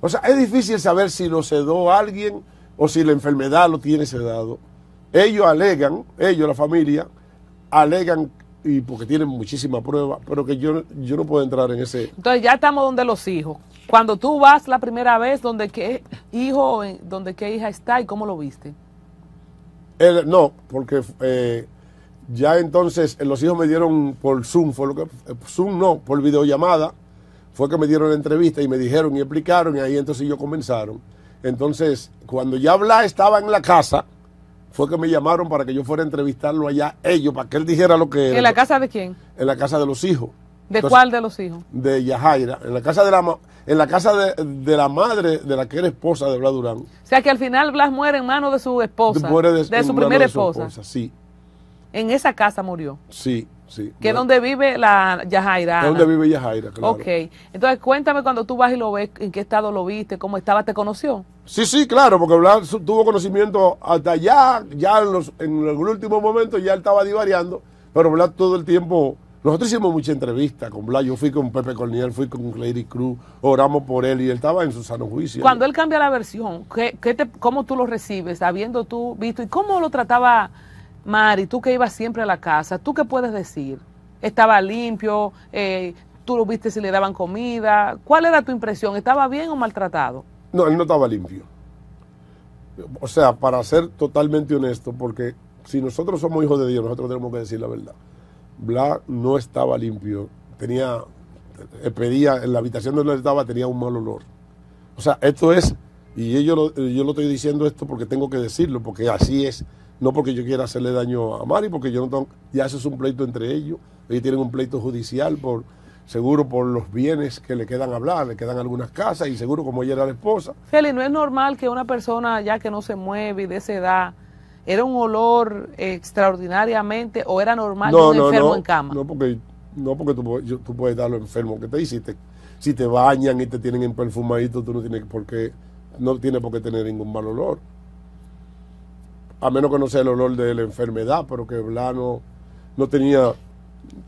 O sea, es difícil saber si lo sedó alguien o si la enfermedad lo tiene sedado. Ellos alegan, ellos, la familia, alegan, y porque tienen muchísimas pruebas, pero que yo, yo no puedo entrar en ese... Entonces ya estamos donde los hijos. Cuando tú vas la primera vez, donde qué hijo, eh, donde qué hija está y cómo lo viste. El- no, porque eh, ya entonces eh, los hijos me dieron por Zoom, fue lo que, Zoom no, por videollamada, fue que me dieron la entrevista y me dijeron y explicaron y ahí entonces ellos comenzaron. Entonces, cuando ya Blas estaba en la casa, fue que me llamaron para que yo fuera a entrevistarlo allá, ellos, para que él dijera lo que era. ¿En la casa de quién? En la casa de los hijos. ¿De Entonces, cuál de los hijos? De Yajaira, en la casa de la, en la, casa de, de la madre de la que era esposa de Blas Durán. O sea que al final Blas muere en manos de su esposa, Muere de, en su primera de su esposa. Sí, En esa casa murió. sí, sí. Que es donde vive la Yajaira. Es donde vive Yajaira, claro. Ok. Entonces cuéntame cuando tú vas y lo ves, en qué estado lo viste, cómo estaba, te conoció. Sí, sí, claro, porque Blas tuvo conocimiento hasta allá, ya en, los, en el último momento ya él estaba divariando, pero Blas todo el tiempo, nosotros hicimos mucha entrevista con Blas, yo fui con Pepe Corniel, fui con Lady Cruz, oramos por él y él estaba en su sano juicio. Cuando él cambia la versión, ¿qué, qué te, ¿cómo tú lo recibes, habiendo tú visto? ¿Y cómo lo trataba Mari, tú que ibas siempre a la casa? ¿Tú qué puedes decir? ¿Estaba limpio? Eh, ¿Tú lo viste si le daban comida? ¿Cuál era tu impresión? ¿Estaba bien o maltratado? No, él no estaba limpio. O sea, para ser totalmente honesto, porque si nosotros somos hijos de Dios, nosotros tenemos que decir la verdad. Bla no estaba limpio. Tenía, eh, pedía, en la habitación donde él estaba tenía un mal olor. O sea, esto es, y yo yo lo estoy diciendo esto porque tengo que decirlo, porque así es. No porque yo quiera hacerle daño a Mari, porque yo no tengo, ya eso es un pleito entre ellos. Ellos tienen un pleito judicial por, seguro por los bienes que le quedan a hablar, le quedan algunas casas y seguro como ella era la esposa. Feli, no es normal que una persona ya que no se mueve y de esa edad, ¿era un olor extraordinariamente o era normal de un enfermo en cama? No, porque, no porque tú, yo- tú puedes darlo enfermo que te hiciste. Si te bañan y te tienen en perfumadito, tú no tienes por qué, no tienes por qué tener ningún mal olor. A menos que no sea el olor de la enfermedad, pero que Bla no, no tenía,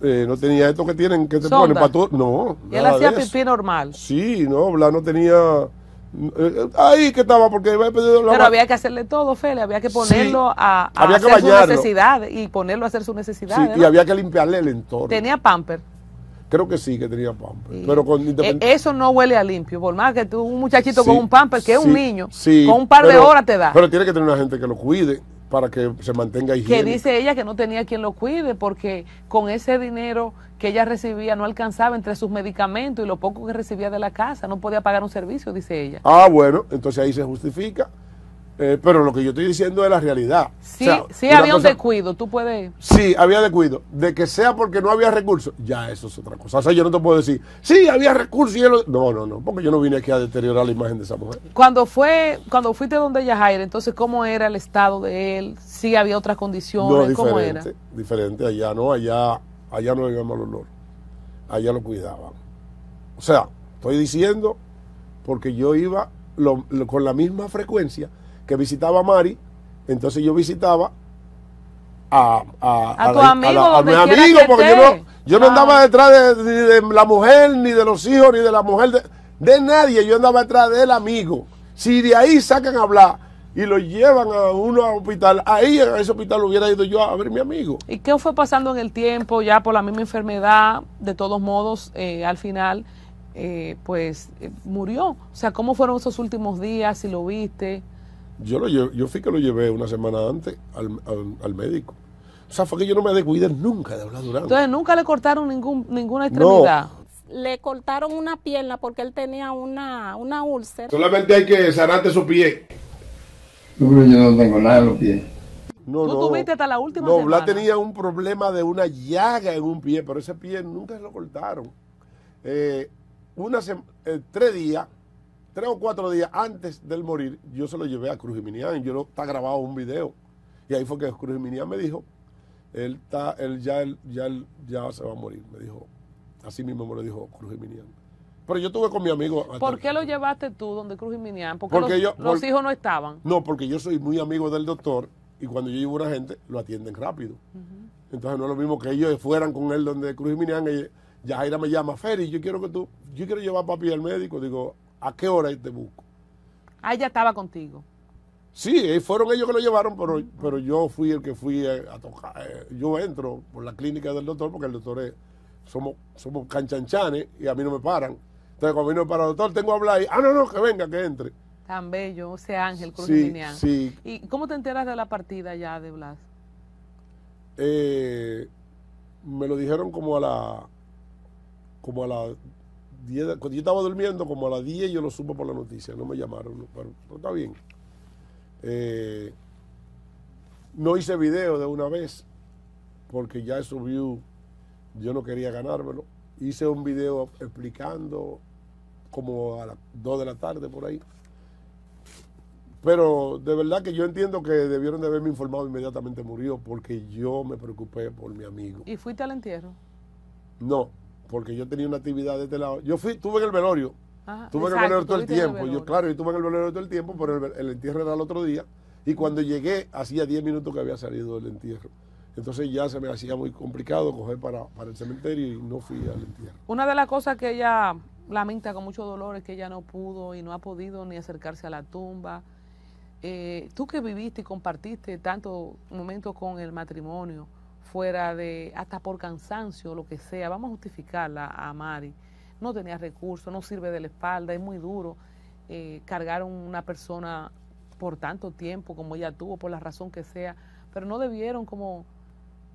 eh, no tenía esto que tienen, que te Sonda. ponen para todo. No, Y él hacía pipí normal. Sí, no, Bla no tenía. eh, ahí que estaba, porque había pedido la Pero había que hacerle todo, Feli, había que ponerlo a, a Había que hacer su bañarlo. necesidad y ponerlo a hacer su necesidad. Sí, y había que limpiarle el entorno. Tenía pamper. Creo que sí, que tenía pamper. Y- Pero con eh, eso no huele a limpio, por más que tú, un muchachito con un pamper, que es un niño, sí, con un par de horas te da. Pero tiene que tener una gente que lo cuide para que se mantenga que higiénico. dice ella que no tenía quien lo cuide porque con ese dinero que ella recibía no alcanzaba entre sus medicamentos y lo poco que recibía de la casa, no podía pagar un servicio, dice ella. Ah, bueno, entonces ahí se justifica. Eh, pero lo que yo estoy diciendo es la realidad. Sí, O sea, sí una había un descuido, tú puedes... Sí, había descuido. De que sea porque no había recursos, ya eso es otra cosa. O sea, yo no te puedo decir, sí, había recursos y él... lo-". No, no, no, porque yo no vine aquí a deteriorar la imagen de esa mujer. Cuando fue, cuando fuiste donde Yajaira, entonces cómo era el estado de él, si había otras No, condiciones, cómo era. diferente, diferente. Allá no, allá, allá no había mal olor. Allá lo cuidaban. O sea, estoy diciendo porque yo iba lo- lo- con la misma frecuencia que visitaba a Mari, entonces yo visitaba a, a, A tu la- amigo, la- a donde mi amigo, que porque yo no, yo no Ah. andaba detrás de, ni de la mujer, ni de los hijos, ni de la mujer, de, de nadie, yo andaba detrás del amigo. Si de ahí sacan a hablar y lo llevan a uno al hospital, ahí a ese hospital hubiera ido yo a ver mi amigo. ¿Y qué fue pasando en el tiempo ya por la misma enfermedad? De todos modos, eh, al final, eh, pues eh, murió. O sea, ¿cómo fueron esos últimos días? Si lo viste. Yo, lo lle- yo fui que lo llevé una semana antes al, al- al médico. O sea, fue que yo no me descuidé nunca de hablar durante. Entonces, nunca le cortaron ningún, ninguna extremidad. Le cortaron una pierna porque él tenía una, una úlcera. Solamente hay que sanarte su pie. Yo no tengo nada en los pies. No, Tú no. tuviste hasta la última No, Blas tenía un problema de una llaga en un pie, pero ese pie nunca se lo cortaron. Eh, una sem- eh, tres días, tres o cuatro días antes del morir, yo se lo llevé a Cruz Minian. Yo lo está grabado un video. Y ahí fue que Cruz Minian me dijo, él está, él ya, él, ya, él ya se va a morir. Me dijo, así mismo me lo dijo Cruz Minian. Pero yo estuve con mi amigo. ¿Por qué lo llevaste tú donde Cruz y Minian? Porque, Porque los, yo- los por- hijos no estaban. No, porque yo soy muy amigo del doctor y cuando yo llevo a una gente, lo atienden rápido. Entonces no es lo mismo que ellos fueran con él donde Cruz y Minian, y Yajaira me llama, Feri, yo quiero que tú, yo quiero llevar a papi al médico. Digo, ¿a qué hora te busco? Ah, ella estaba contigo. Sí, fueron ellos que lo llevaron, pero, pero yo fui el que fui a tocar. eh, Yo entro por la clínica del doctor, porque el doctor es, somos, somos canchanchanes y a mí no me paran. Entonces cuando a mí no me para el doctor, tengo que hablar y, ah, no, no, que venga, que entre. Tan bello, ese ángel, Cruz Sí, sí. ¿Y cómo te enteras de la partida ya de Blas? eh, me lo dijeron como a la como a las 10 de- cuando yo estaba durmiendo como a las 10 yo lo supe por la noticia no me llamaron no, pero, pero está bien Eh, no hice video de una vez porque ya esos views yo no quería ganármelo hice un video explicando como a las 2 de la tarde por ahí pero de verdad que yo entiendo que debieron de haberme informado inmediatamente murió porque yo me preocupé por mi amigo. ¿Y fuiste al entierro? No, porque yo tenía una actividad de este lado. Yo fui, estuve en el velorio. Ajá, Estuve en el velorio todo el tiempo. Yo, claro, yo estuve en el velorio todo el tiempo, pero el, el entierro era el otro día. Y cuando llegué, hacía 10 minutos que había salido del entierro. Entonces ya se me hacía muy complicado coger para, para el cementerio y no fui al entierro. Una de las cosas que ella lamenta con mucho dolor es que ella no pudo y no ha podido ni acercarse a la tumba. Eh, tú que viviste y compartiste tantos momentos con el matrimonio, fuera de, hasta por cansancio, lo que sea, vamos a justificarla a Mari. No tenía recursos, no sirve de la espalda, es muy duro. eh, cargar a una persona por tanto tiempo como ella tuvo, por la razón que sea, pero no debieron como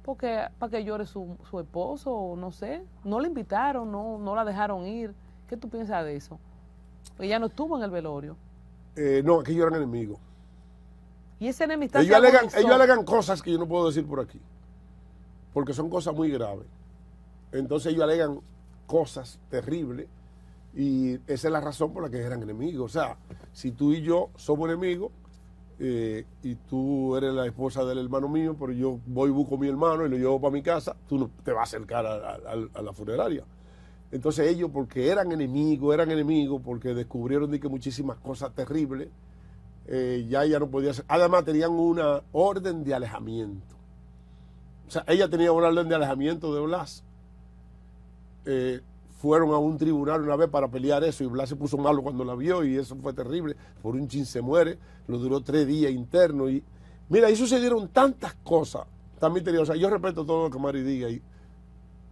porque para que llore su, su esposo, o no sé, no la invitaron, no, no la dejaron ir. ¿Qué tú piensas de eso? Ella no estuvo en el velorio. Eh, no, que ellos eran enemigos. Y esa enemistad Ellos alegan, ellos alegan cosas que yo no puedo decir por aquí, porque son cosas muy graves. Entonces ellos alegan cosas terribles y esa es la razón por la que eran enemigos. O sea, si tú y yo somos enemigos eh, y tú eres la esposa del hermano mío, pero yo voy y busco a mi hermano y lo llevo para mi casa, tú no te vas a acercar a, la funeraria. Entonces ellos, porque eran enemigos, eran enemigos, porque descubrieron de que muchísimas cosas terribles, eh, ya ella no podía hacer. Además tenían una orden de alejamiento. O sea, ella tenía una orden de alejamiento de Blas. Eh, fueron a un tribunal una vez para pelear eso y Blas se puso malo cuando la vio y eso fue terrible. Por un chin se muere, lo duró tres días interno y mira, ahí sucedieron tantas cosas tan misteriosas. Yo respeto todo lo que Mari diga y,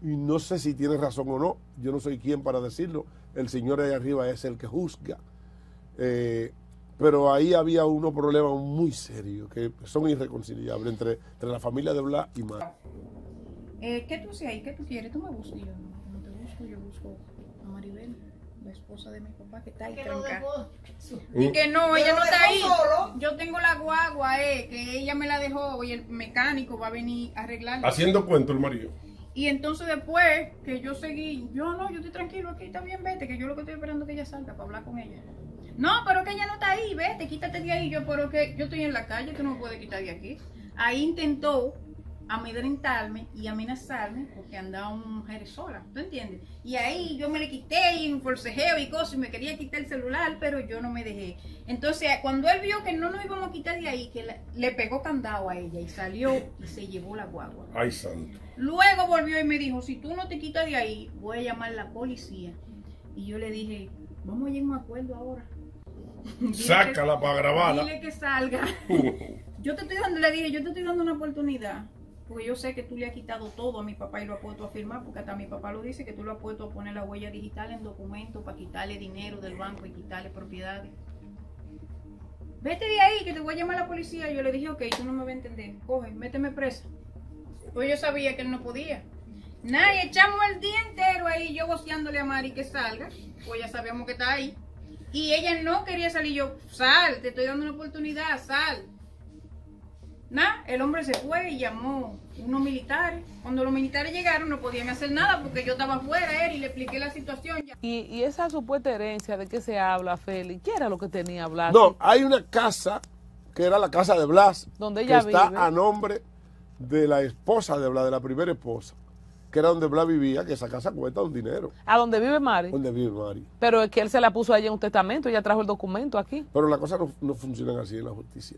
y no sé si tiene razón o no. Yo no soy quien para decirlo. El Señor ahí arriba es el que juzga. Eh, pero ahí había unos problemas muy serios que son irreconciliables entre, entre la familia de Blas y Mari. Eh, ¿Qué tú haces ahí? ¿Qué tú quieres? ¿Tú me buscas? Y yo no, no te busco, yo busco a Maribel, la esposa de mi papá que está ahí trancada. Y que no, ella no está ahí. Yo tengo la guagua, eh, que ella me la dejó y el mecánico va a venir a arreglarla. Haciendo cuento el marido. Y entonces después que yo seguí, yo no, yo estoy tranquilo aquí, está bien, vete, que yo lo que estoy esperando es que ella salga para hablar con ella. No, pero que ella no está ahí, vete, quítate de ahí. Yo, pero que yo estoy en la calle, tú no me puedes quitar de aquí. Ahí intentó amedrentarme y amenazarme porque andaba una mujer sola, ¿tú entiendes? Y ahí yo me le quité y en forcejeo y cosas y me quería quitar el celular, pero yo no me dejé. Entonces, cuando él vio que no nos íbamos a quitar de ahí, que la- le pegó candado a ella y salió y se llevó la guagua. Ay, santo. Luego volvió y me dijo, si tú no te quitas de ahí, voy a llamar a la policía. Y yo le dije, vamos a llegar a un acuerdo ahora. Sácala para grabarla. Dile que salga. Yo te estoy dando, le dije, yo te estoy dando una oportunidad. Porque yo sé que tú le has quitado todo a mi papá y lo has puesto a firmar, porque hasta mi papá lo dice, que tú lo has puesto a poner la huella digital en documentos para quitarle dinero del banco y quitarle propiedades. Vete de ahí, que te voy a llamar a la policía. Yo le dije, ok, tú no me vas a entender. Coge, méteme presa. Pues yo sabía que él no podía. Nada, y echamos el día entero ahí, yo goceándole a Mari que salga. Pues ya sabíamos que está ahí. Y ella no quería salir. Yo, sal, te estoy dando una oportunidad, sal. Nada, el hombre se fue y llamó unos militares. Cuando los militares llegaron no podían hacer nada porque yo estaba afuera él y le expliqué la situación. Y, y esa supuesta herencia de que se habla, Félix, ¿qué era lo que tenía Blas? No, hay una casa que era la casa de Blas, Donde que ella está vive. a nombre de la esposa de Blas, de la primera esposa, que era donde Blas vivía, que esa casa cuesta un dinero, A donde vive Mari. donde vive Mari. Pero es que él se la puso allí en un testamento, ella trajo el documento aquí. Pero las cosas no, no funcionan así en la justicia.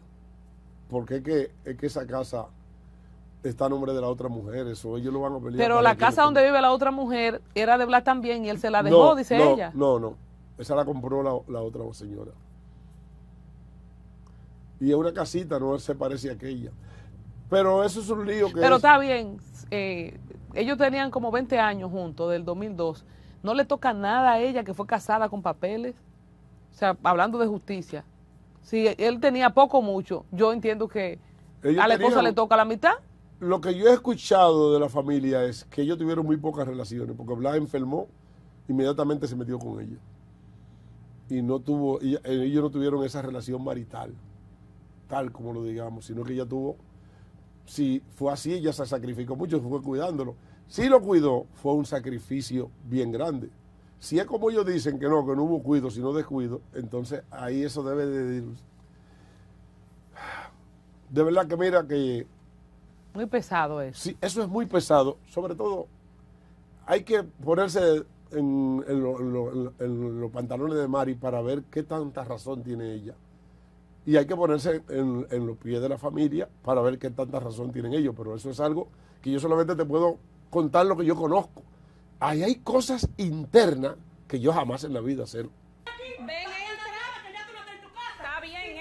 Porque es que, es que esa casa está a nombre de la otra mujer, eso ellos lo van a pelear. Pero la casa donde vive la otra mujer era de Blas también y él se la dejó, No, dice no, ella. No, no, esa la compró la, la otra señora. Y es una casita, no se parece a aquella. Pero eso es un lío que Pero es- está bien, eh, ellos tenían como 20 años juntos, del 2002. No le toca nada a ella que fue casada con papeles. O sea, hablando de justicia. Si él tenía poco o mucho, yo entiendo que Ellos a la esposa le toca la mitad. Lo que yo he escuchado de la familia es que ellos tuvieron muy pocas relaciones, porque Blas enfermó, inmediatamente se metió con ella. Y no tuvo, eh, ellos no tuvieron esa relación marital, tal como lo digamos, sino que ella tuvo, si fue así, ella se sacrificó mucho, fue cuidándolo. Si lo cuidó, fue un sacrificio bien grande. Si es como ellos dicen que no, que no hubo cuido, sino descuido, entonces ahí eso debe de... De verdad que mira que Muy pesado eso. Sí, eso es muy pesado. Sobre todo, hay que ponerse en, en lo- en lo- en lo- en los pantalones de Mari para ver qué tanta razón tiene ella. Y hay que ponerse en, en los pies de la familia para ver qué tanta razón tienen ellos. Pero eso es algo que yo solamente te puedo contar lo que yo conozco. Ahí hay cosas internas que yo jamás en la vida sé. Ven. Está bien,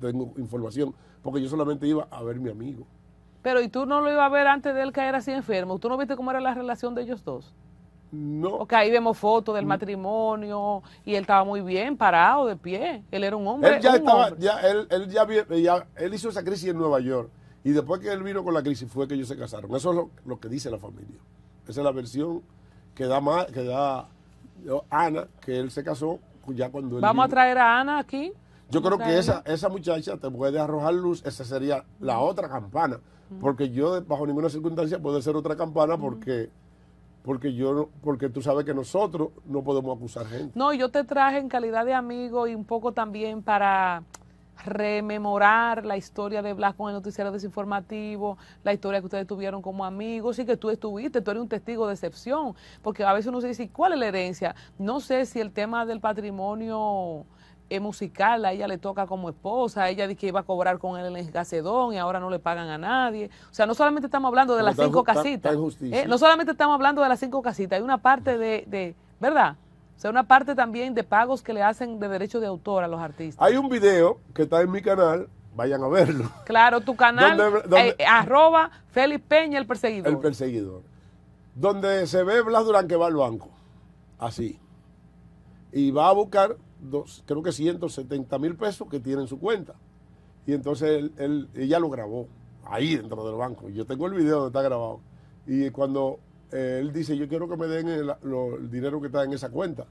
tengo información, porque yo solamente iba a ver mi amigo. Pero ¿y tú no lo ibas a ver antes de él caer así enfermo? ¿Tú no viste cómo era la relación de ellos dos? No. Porque ahí vemos fotos del matrimonio y él estaba muy bien, parado, de pie. Él era un hombre. Él ya estaba, hombre. ya, él, él ya, ya- él hizo esa crisis en Nueva York. Y después que él vino con la crisis fue que ellos se casaron. Eso es lo, lo que dice la familia. Esa es la versión que da, Ma- que da Ana, que él se casó ya cuando él Vamos a traer a Ana aquí. Yo creo que esa, esa muchacha te puede arrojar luz, esa sería la otra campana. Porque yo bajo ninguna circunstancia puede ser otra campana porque, porque yo porque tú sabes que nosotros no podemos acusar gente. No, yo te traje en calidad de amigo y un poco también para rememorar la historia de Blas con el noticiero desinformativo, la historia que ustedes tuvieron como amigos y que tú estuviste, tú eres un testigo de excepción, porque a veces uno se dice, "¿Y ¿cuál es la herencia? No sé si el tema del patrimonio musical a ella le toca como esposa, ella dice que iba a cobrar con él el engasecedón y ahora no le pagan a nadie. O sea, no solamente estamos hablando de las está cinco está- casitas, está en eh, no solamente estamos hablando de las cinco casitas, hay una parte de, de ¿verdad? O sea, una parte también de pagos que le hacen de derecho de autor a los artistas. Hay un video que está en mi canal, vayan a verlo. Claro, tu canal, ¿Dónde- dónde- eh, arroba Félix Peña, el perseguidor. El perseguidor. Donde se ve Blas Durán que va al banco. Así. Y va a buscar, dos, creo que 170 mil pesos que tiene en su cuenta. Y entonces él, él- ella lo grabó ahí dentro del banco. Yo tengo el video donde está grabado. Y cuando eh, él dice, yo quiero que me den el, lo- el dinero que está en esa cuenta.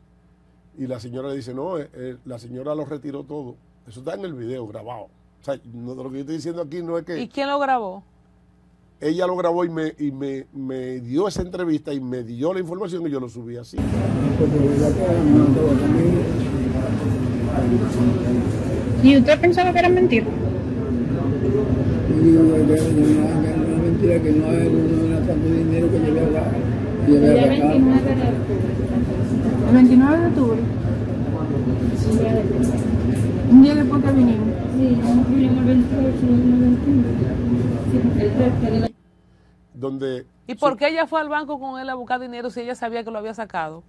Y la señora le dice, no, eh, eh, la señora lo retiró todo. Eso está en el video grabado. O sea, no- lo que yo estoy diciendo aquí no es que ¿Y quién lo grabó? ella lo grabó y me, y me, me dio esa entrevista y me dio la información y yo lo subí así. ¿Y usted pensaba que era mentira? Yo digo que es una, una mentira que no no es tanto dinero que llevé acá. Llevé acá. El 29 de octubre. Un día después que vinimos. Donde, ¿Y por qué ella fue al banco con él a buscar dinero si ella sabía que lo había sacado?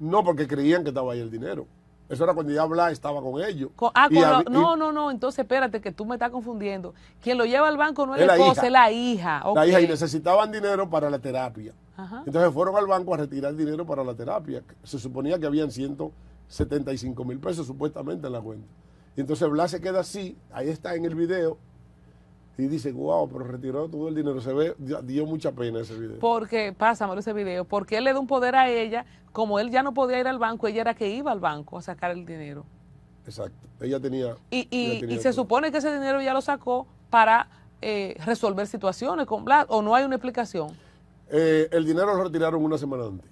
no porque creían que estaba ahí el dinero. Eso era cuando ya Blas estaba con ellos. Con- ah, con lo- no, no, no, entonces espérate que tú me estás confundiendo. Quien lo lleva al banco no es Es la esposa, hija. es la hija. La hija y necesitaban dinero para la terapia. Ajá. Entonces fueron al banco a retirar dinero para la terapia. Se suponía que habían 175 mil pesos supuestamente en la cuenta. Y entonces Blas se queda así, ahí está en el video, y dice, wow, pero retiró todo el dinero. Se ve, dio- mucha pena ese video. Porque, pásamelo ese video, porque él le da un poder a ella, como él ya no podía ir al banco, ella era que iba al banco a sacar el dinero. Exacto. Ella tenía... Y, y- ella tenía y se supone que ese dinero ya lo sacó para eh, resolver situaciones con Blas, o no hay una explicación. Eh, el dinero lo retiraron una semana antes.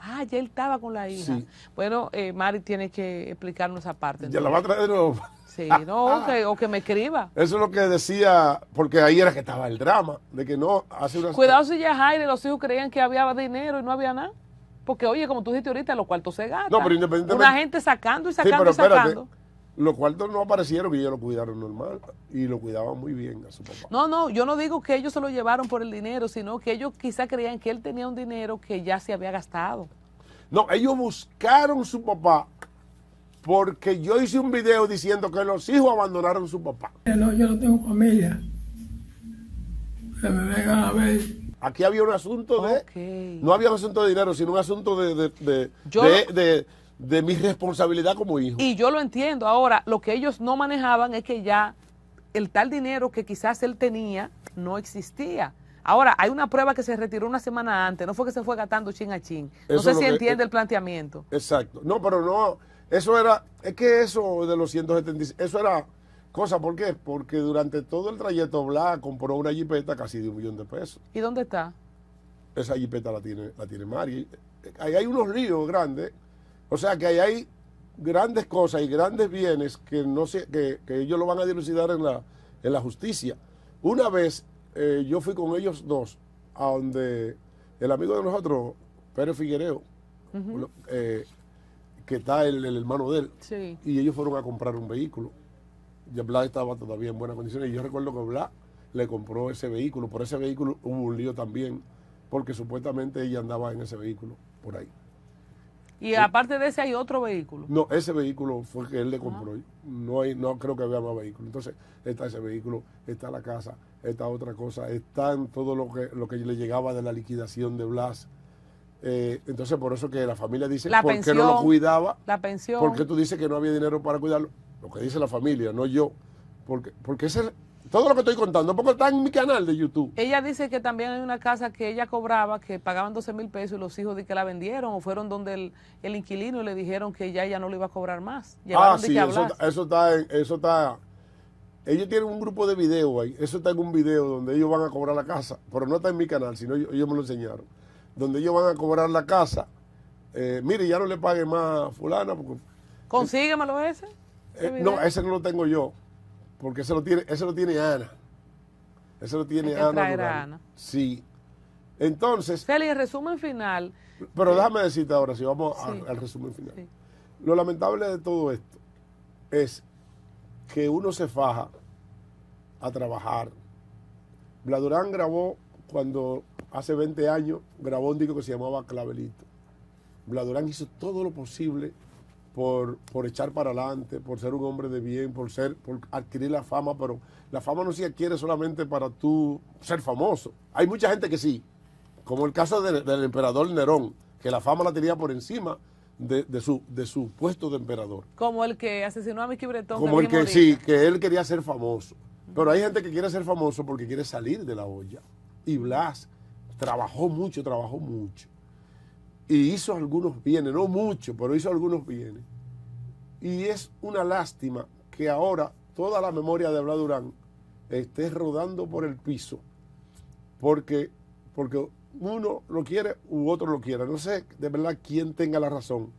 Ah, ya él estaba con la hija. Sí. Bueno, eh, Mari tiene que explicarnos esa parte. Ya la va a traer de nuevo. Sí, no, o que, o que me escriba. Eso es lo que decía, porque ahí era que estaba el drama, de que no, hace unas... Cuidado si ya Jaire, los hijos creían que había dinero y no había nada. Porque, oye, como tú dijiste ahorita, los cuartos se gastan. No, pero independientemente- Una gente sacando y Sí, sacando pero y sacando. los cuartos no aparecieron y ellos lo cuidaron normal y lo cuidaban muy bien a su papá. No, no, yo no digo que ellos se lo llevaron por el dinero, sino que ellos quizá creían que él tenía un dinero que ya se había gastado. No, ellos buscaron su papá porque yo hice un video diciendo que los hijos abandonaron a su papá. No, yo no tengo familia. Que me vengan a ver. Aquí había un asunto de... No había un asunto de dinero, sino un asunto de, de, de, Yo de- lo- de- de mi responsabilidad como hijo. Y yo lo entiendo. Ahora, lo que ellos no manejaban es que ya el tal dinero que quizás él tenía no existía. Ahora, hay una prueba que se retiró una semana antes, no fue que se fue gastando chin a chin. No Eso sé si que- entiende el planteamiento. Exacto. No, pero no, eso era, es que eso de los 176, eso era cosa, ¿por qué? Porque durante todo el trayecto Bla compró una jipeta casi de un millón de pesos. ¿Y dónde está? Esa jipeta la tiene, la tiene Mari. Ahí hay unos líos grandes, o sea que ahí hay grandes cosas y grandes bienes que no sé, que, que ellos lo van a dilucidar en la, en la justicia. Una vez eh, yo fui con ellos dos a donde el amigo de nosotros, Pérez Figuereo, eh, que está el, el hermano de él, Sí. y ellos fueron a comprar un vehículo. Ya Blas estaba todavía en buenas condiciones. Y yo recuerdo que Blas le compró ese vehículo. Por ese vehículo hubo un lío también, porque supuestamente ella andaba en ese vehículo por ahí. Y aparte de ese hay otro vehículo. No, ese vehículo fue que él le compró. No hay, no creo que había más vehículos. Entonces, está ese vehículo, está la casa, esta otra cosa. Están todo lo que, lo que le llegaba de la liquidación de Blas. Eh, entonces, por eso que la familia dice, La ¿por qué no lo cuidaba? La pensión. ¿Por qué tú dices que no había dinero para cuidarlo? Lo que dice la familia, no yo. Porque, porque ese, todo lo que estoy contando, porque está en mi canal de YouTube. Ella dice que también hay una casa que ella cobraba, que pagaban 12 mil pesos y los hijos de que la vendieron o fueron donde el, el inquilino y le dijeron que ya ella no le iba a cobrar más. Llevaron Ah, sí, que eso, eso está, eso está. Ellos tienen un grupo de video ahí. Eso está en un video donde ellos van a cobrar la casa. Pero no está en mi canal, sino ellos, ellos me lo enseñaron. Donde ellos van a cobrar la casa. Eh, mire, ya no le pague más a fulana. Porque, Consíguemelo ese. ese eh, video. no, ese no lo tengo yo. Porque ese lo tiene, ese lo tiene Ana. Ese lo tiene Ana. traer a. Ana. Sí. Entonces, Feli, el resumen final. pero déjame decirte ahora, si vamos a- al resumen final. Sí. Lo lamentable de todo esto es que uno se faja a trabajar. Bladurán grabó cuando hace 20 años, grabó un disco que se llamaba Clavelito. Bladurán hizo todo lo posible por, por echar para adelante, por ser un hombre de bien, por ser, por adquirir la fama, pero la fama no se adquiere solamente para tú ser famoso. Hay mucha gente que sí, como el caso de- del emperador Nerón, que la fama la tenía por encima de, de su, de su puesto de emperador. Como el que asesinó a Mickey Bretón. Como el que sí, que él quería ser famoso. Pero hay gente que quiere ser famoso porque quiere salir de la olla. Y Blas trabajó mucho, trabajó mucho. Y hizo algunos bienes, no mucho, pero hizo algunos bienes. Y es una lástima que ahora toda la memoria de Blas Durán esté rodando por el piso porque, porque uno lo quiere u otro lo quiere. No sé de verdad quién tenga la razón,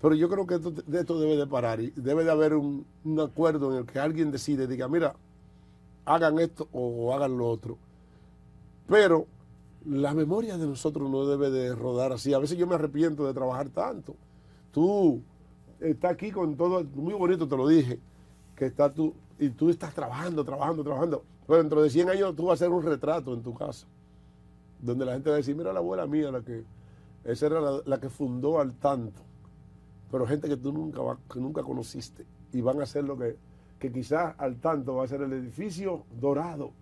pero yo creo que esto, de esto debe de parar y debe de haber un, un acuerdo en el que alguien decide, diga, mira, hagan esto o hagan lo otro. Pero la memoria de nosotros no debe de rodar así. A veces yo me arrepiento de trabajar tanto. Tú estás aquí con todo, muy bonito te lo dije, que está tú, y tú estás trabajando, trabajando, trabajando. Pero dentro de 100 años tú vas a hacer un retrato en tu casa, donde la gente va a decir, mira la abuela mía, la que, esa era la, que fundó al tanto. Pero gente que tú nunca, que nunca conociste. Y van a hacer lo que, que quizás al tanto va a ser el edificio dorado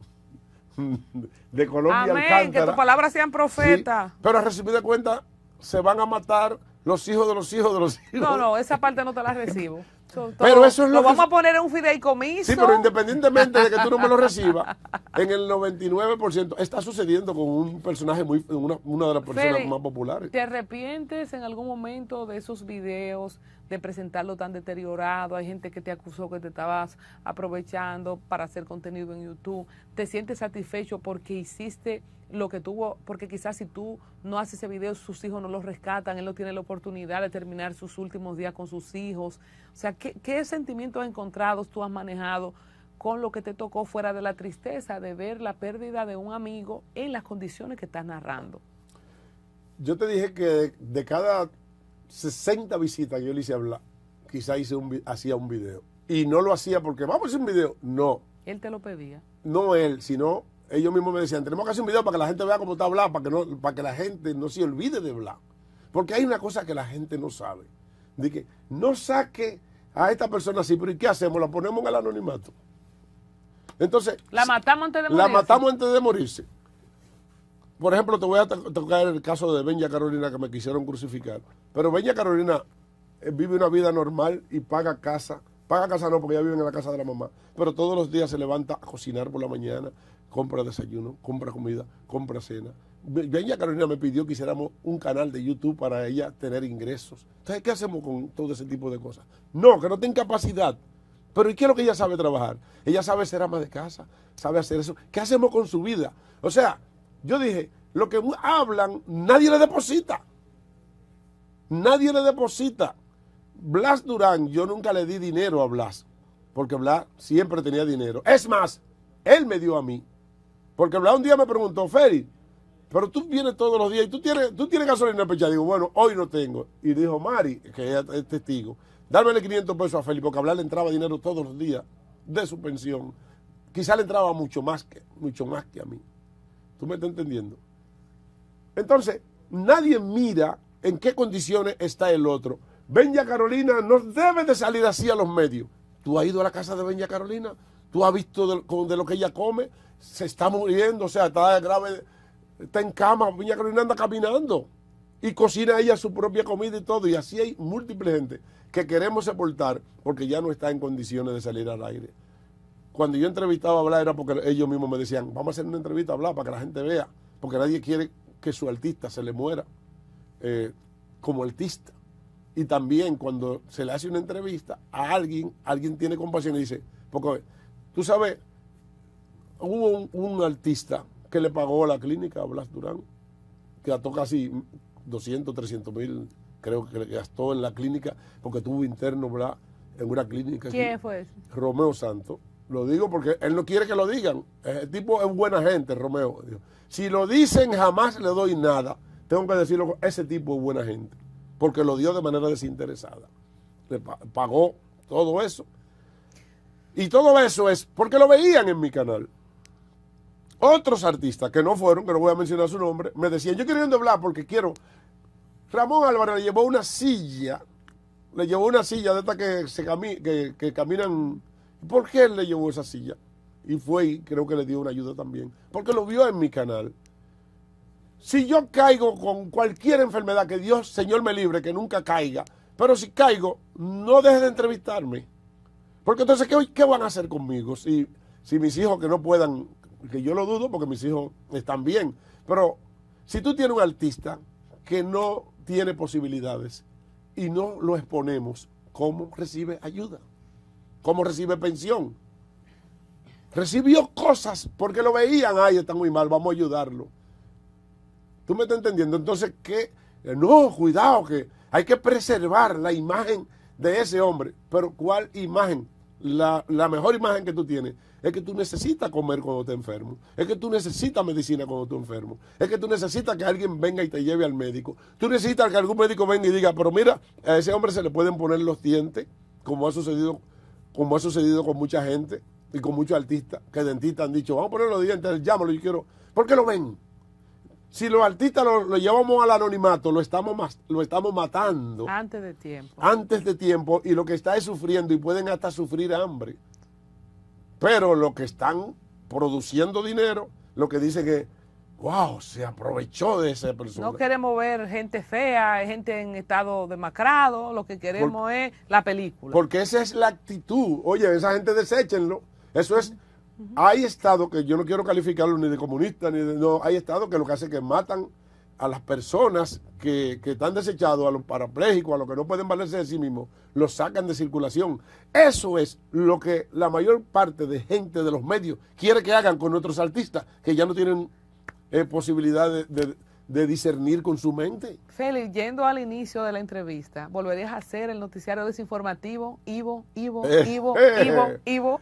de Colombia Amén, que tus palabras sean profetas. Sí, pero a resumida cuenta, se van a matar los hijos de los hijos de los hijos. No, no, esa parte no te la recibo. Pero eso es lo que- vamos a poner en un fideicomiso. Sí, pero independientemente de que tú no me lo recibas, en el 99% está sucediendo con un personaje muy, una, una de las personas más populares. ¿Te arrepientes en algún momento de esos videos, de presentarlo tan deteriorado? Hay gente que te acusó que te estabas aprovechando para hacer contenido en YouTube. ¿Te sientes satisfecho porque hiciste lo que tuvo? Porque quizás si tú no haces ese video, sus hijos no lo rescatan, él no tiene la oportunidad de terminar sus últimos días con sus hijos. O sea, ¿qué, qué sentimientos encontrados tú has manejado? con lo que te tocó fuera de la tristeza de ver la pérdida de un amigo en las condiciones que estás narrando. Yo te dije que de, de cada 60 visitas que yo le hice hablar, quizá hice un, hacía un video. Y no lo hacía porque vamos a hacer un video. No, Él te lo pedía. no él, sino ellos mismos me decían, tenemos que hacer un video para que la gente vea cómo está Blas, para que, no, para que la gente no se olvide de Blas. Porque hay una cosa que la gente no sabe. De que no saque a esta persona así, pero ¿y qué hacemos? La ponemos en el anonimato. Entonces, La matamos antes de la morirse. matamos antes de morirse. Por ejemplo, te voy a to- tocar el caso de Benja Carolina que me quisieron crucificar. Pero Benja Carolina eh, vive una vida normal y paga casa. Paga casa no, porque ella vive en la casa de la mamá. Pero todos los días se levanta a cocinar por la mañana, compra desayuno, compra comida, compra cena. Be- Benja Carolina me pidió que hiciéramos un canal de YouTube para ella tener ingresos. Entonces, ¿qué hacemos con todo ese tipo de cosas? No, que no tiene capacidad. Pero ¿y qué es lo que ella sabe trabajar? Ella sabe ser ama de casa, sabe hacer eso. ¿Qué hacemos con su vida? O sea, yo dije, lo que hablan, nadie le deposita. Nadie le deposita. Blas Durán, yo nunca le di dinero a Blas, porque Blas siempre tenía dinero. Es más, él me dio a mí. Porque Blas un día me preguntó, Feri, pero tú vienes todos los días y tú tienes, tú tienes gasolina pechada. Digo, bueno, hoy no tengo. Y dijo Mari, que es testigo, dármele 500 pesos a Feli, porque a le entraba dinero todos los días de su pensión. Quizá le entraba mucho más que, mucho más que a mí. ¿Tú me estás entendiendo? Entonces, nadie mira en qué condiciones está el otro. Benja Carolina no debe de salir así a los medios. ¿Tú has ido a la casa de Benja Carolina? Tú has visto de, de lo que ella come, se está muriendo, o sea, está grave, está en cama, Viña Carolina anda caminando y cocina ella su propia comida y todo. Y así hay múltiples gente que queremos sepultar porque ya no está en condiciones de salir al aire. Cuando yo entrevistaba a hablar era porque ellos mismos me decían, vamos a hacer una entrevista a hablar para que la gente vea, porque nadie quiere que su artista se le muera eh, como artista. Y también cuando se le hace una entrevista a alguien, alguien tiene compasión y dice, porque tú sabes, hubo un, un artista que le pagó a la clínica a Blas Durán, que gastó casi 200, 300 mil, creo que le gastó en la clínica, porque tuvo interno Blas en una clínica. aquí. ¿Quién fue ese? Romeo Santos. Lo digo porque él no quiere que lo digan. El tipo es buena gente, Romeo. Si lo dicen, jamás le doy nada. Tengo que decirlo, ese tipo es buena gente. Porque lo dio de manera desinteresada. Le pa- pagó todo eso. Y todo eso es porque lo veían en mi canal. Otros artistas que no fueron, que no voy a mencionar su nombre, me decían, yo quiero ir a hablar porque quiero. Ramón Álvarez le llevó una silla, le llevó una silla de estas que, cami- que, que caminan. ¿Por qué él le llevó esa silla? Y fue y creo que le dio una ayuda también. Porque lo vio en mi canal. Si yo caigo con cualquier enfermedad, que Dios, Señor, me libre, que nunca caiga. Pero si caigo, no deje de entrevistarme. Porque entonces, ¿qué, qué van a hacer conmigo? Si, si mis hijos que no puedan, que yo lo dudo porque mis hijos están bien. Pero si tú tienes un artista que no tiene posibilidades y no lo exponemos, ¿cómo recibe ayuda? ¿Cómo recibe pensión? Recibió cosas porque lo veían, ay, está muy mal, vamos a ayudarlo. ¿Tú me estás entendiendo? Entonces, ¿qué? Eh, No, cuidado, que hay que preservar la imagen de ese hombre. Pero ¿cuál imagen? La, la mejor imagen que tú tienes es que tú necesitas comer cuando te enfermo. Es que tú necesitas medicina cuando tú enfermo. Es que tú necesitas que alguien venga y te lleve al médico. Tú necesitas que algún médico venga y diga, pero mira, a ese hombre se le pueden poner los dientes, como ha sucedido, como ha sucedido con mucha gente y con muchos artistas, que dentistas han dicho, vamos a poner los dientes, llámalo, yo quiero. ¿Por qué lo ven? Si los artistas lo, lo llevamos al anonimato, lo estamos, lo estamos matando Antes de tiempo. antes de tiempo y lo que está es sufriendo y pueden hasta sufrir hambre. Pero lo que están produciendo dinero, lo que dicen que, wow, se aprovechó de esa persona. No queremos ver gente fea, gente en estado demacrado, lo que queremos es la película. Porque esa es la actitud. Oye, esa gente deséchenlo. Eso es. Hay estados que yo no quiero calificarlo ni de comunista, ni de. No, hay estados que lo que hacen es que matan a las personas que, que están desechados, a los parapléjicos, a los que no pueden valerse de sí mismos, los sacan de circulación. Eso es lo que la mayor parte de gente de los medios quiere que hagan con nuestros artistas, que ya no tienen eh, posibilidad de, de- de discernir con su mente. Félix, yendo al inicio de la entrevista, ¿volverías a hacer el noticiario desinformativo? Ivo, Ivo, Eh, Ivo, eh. Ivo, Ivo.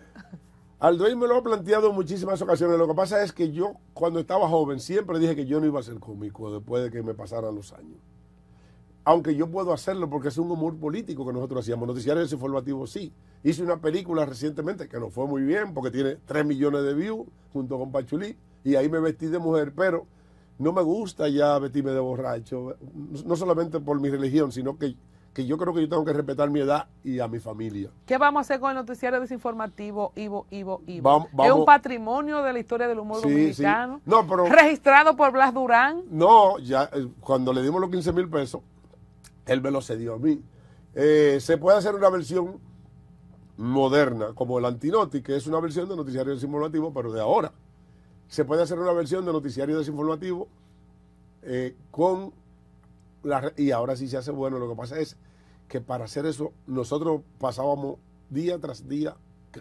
Aldoy me lo ha planteado en muchísimas ocasiones. Lo que pasa es que yo, cuando estaba joven, siempre dije que yo no iba a ser cómico después de que me pasaran los años. Aunque yo puedo hacerlo porque es un humor político que nosotros hacíamos. Noticiarios informativos sí. Hice una película recientemente que no fue muy bien porque tiene 3 millones de views junto con Pachulí. Y ahí me vestí de mujer, pero no me gusta ya vestirme de borracho. No solamente por mi religión, sino que, que yo creo que yo tengo que respetar mi edad y a mi familia. ¿Qué vamos a hacer con el noticiario desinformativo Ivo, Ivo, Ivo? Vamos- Es un patrimonio de la historia del humor Sí, dominicano. sí. No, pero- Registrado por Blas Durán. No, ya eh, cuando le dimos los 15 mil pesos, él me lo cedió a mí. Eh, se puede hacer una versión moderna, como el Antinoti, que es una versión de noticiario desinformativo, pero de ahora. Se puede hacer una versión de noticiario desinformativo eh, con la... Y ahora sí se hace bueno. Lo que pasa es que para hacer eso, nosotros pasábamos día tras día,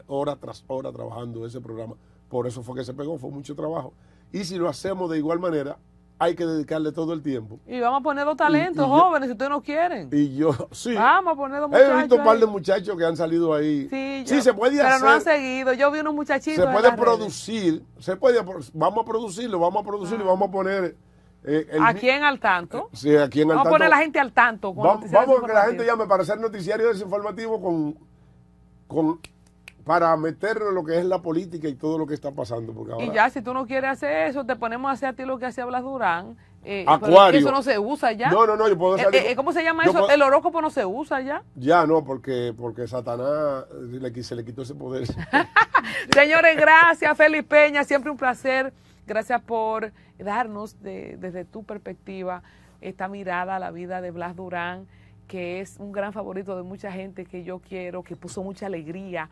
hora tras hora trabajando ese programa. Por eso fue que se pegó, fue mucho trabajo. Y si lo hacemos de igual manera, hay que dedicarle todo el tiempo. Y vamos a poner dos talentos y yo- jóvenes, si ustedes no quieren. Y yo, sí. Vamos a poner dos He visto muchachos. un par de muchachos que han salido ahí. Sí, Sí, yo- se puede pero hacer. no han seguido. Yo vi unos muchachitos. se puede redes. producir. Se puede, vamos a producirlo, vamos a producirlo y vamos a poner. Eh, el ¿A mi- quién al tanto? Sí, aquí en el Vamos a tanto. poner a la gente al tanto. con Vamos, a que la gente llame para hacer noticiario desinformativo con, con para meterlo en lo que es la política y todo lo que está pasando. Porque ahora, Y ya, si tú no quieres hacer eso, te ponemos a hacer a ti lo que hacía Blas Durán Eh, Acuario. Eso no se usa ya. No, no, no, yo puedo Eh, salir- eh, ¿Cómo se llama eso? puedo- El horóscopo no se usa ya. Ya no, porque, porque Satanás eh, se le quitó ese poder. Señores, gracias, Félix Peña, siempre un placer. Gracias por darnos de- desde tu perspectiva esta mirada a la vida de Blas Durán, que es un gran favorito de mucha gente que yo quiero, que puso mucha alegría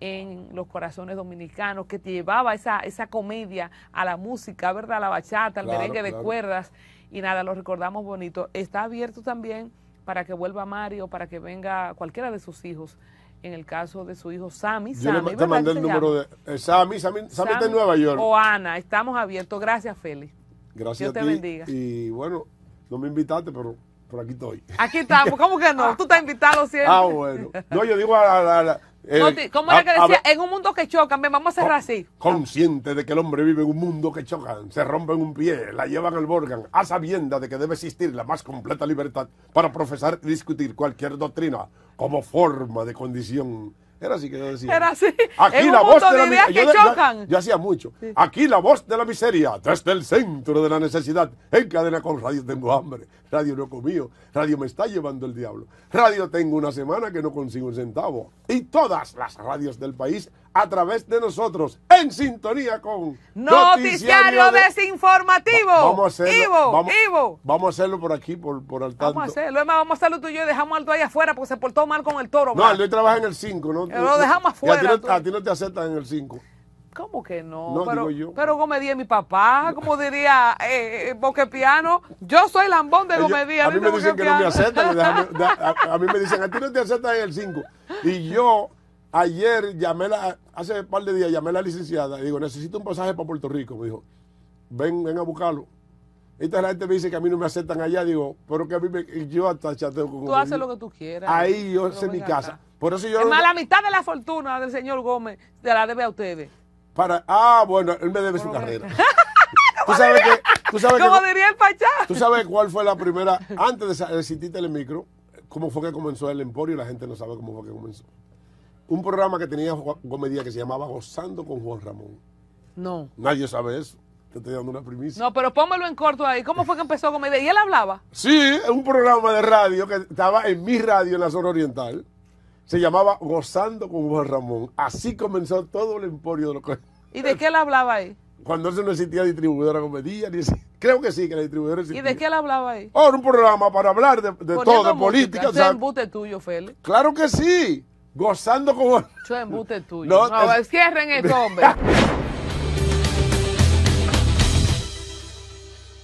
en los corazones dominicanos, que te llevaba esa, esa comedia a la música, ¿verdad? A la bachata, al Claro, merengue de claro. cuerdas. Y nada, lo recordamos bonito. Está abierto también para que vuelva Mario, para que venga cualquiera de sus hijos. En el caso de su hijo Sammy, Yo le Sammy, ma- te ¿verdad mandé el número llama? de eh, Sammy, Sammy, Sammy está en Nueva York. O Ana, estamos abiertos. Gracias, Félix. Gracias Dios te a ti. bendiga. Y bueno, no me invitaste, pero por aquí estoy. Aquí estamos. ¿Cómo que no? Tú estás invitado siempre. Ah, bueno. No, yo digo a a la- eh, ¿Cómo era que decía? En un mundo que chocan, vamos a cerrar así. Consciente de que el hombre vive en un mundo que chocan, se rompen un pie, la llevan al Borgan, a sabienda de que debe existir la más completa libertad para profesar y discutir cualquier doctrina como forma de condición. Era así que yo decía. Era así. Aquí En la voz de la dirías mi- que yo, yo- yo hacía mucho. Aquí la voz de la miseria, desde el centro de la necesidad, en cadena con Radio Tengo Hambre, Radio No Comío, Radio Me Está Llevando el Diablo, Radio Tengo una semana que no consigo un centavo, y todas las radios del país a través de nosotros, en sintonía con Noticiario de- desinformativo. Va- vamos a hacerlo, Ivo, vamos, Ivo. vamos a hacerlo por aquí, por, por al tanto. Vamos a hacerlo. Es más, vamos a hacerlo tú y yo y dejamos al tú ahí afuera porque se portó mal con el toro. No, hoy trabaja en el 5, ¿no? Lo dejamos Y a ti afuera, no-. A ti no te aceptan en el 5. ¿Cómo que no? No, pero, yo. pero Gomedía es mi papá, como diría eh, eh, Boquepiano. Yo soy lambón de Gomedía. a mí ¿viste, me dicen que no me aceptan. déjame- da- a, a mí me dicen, a ti no te aceptan en el 5. Y yo ayer llamé, la, hace un par de días, llamé a la licenciada y digo, necesito un pasaje para Puerto Rico. Me dijo, ven, ven a buscarlo. Esta la gente me dice que a mí no me aceptan allá. Digo, pero que a mí me, yo hasta chateo con Tú haces lo que tú quieras. Ahí yo sé mi casa. acá. Por eso yo Es no- más, la mitad de la fortuna del señor Gómez se la debe a ustedes. para, ah, bueno, él me debe su carrera. tú sabes que, tú sabes que- Como diría el Pachá. ¿Tú sabes cuál fue la primera, antes de de existir Telemicro, cómo fue que comenzó el Emporio? La gente no sabe cómo fue que comenzó. Un programa que tenía Comedia que se llamaba Gozando con Juan Ramón. No. Nadie sabe eso. Te estoy dando una primicia. No, pero pónmelo en corto ahí. ¿Cómo fue que empezó Comedia? ¿Y él hablaba? Sí, un programa de radio que estaba en mi radio en la zona oriental. Se llamaba Gozando con Juan Ramón. Así comenzó todo el Emporio de los co- ¿Y de qué él hablaba ahí? Cuando eso no existía distribuidora comedia, ni creo que sí, que la distribuidora ¿Y existía. de qué él hablaba ahí? Oh, era un programa para hablar de, todo, de música. política. O sea, tuyo, Félix. claro que sí. Gozando embuste tuyo. No, No, es- cierren eso, hombre.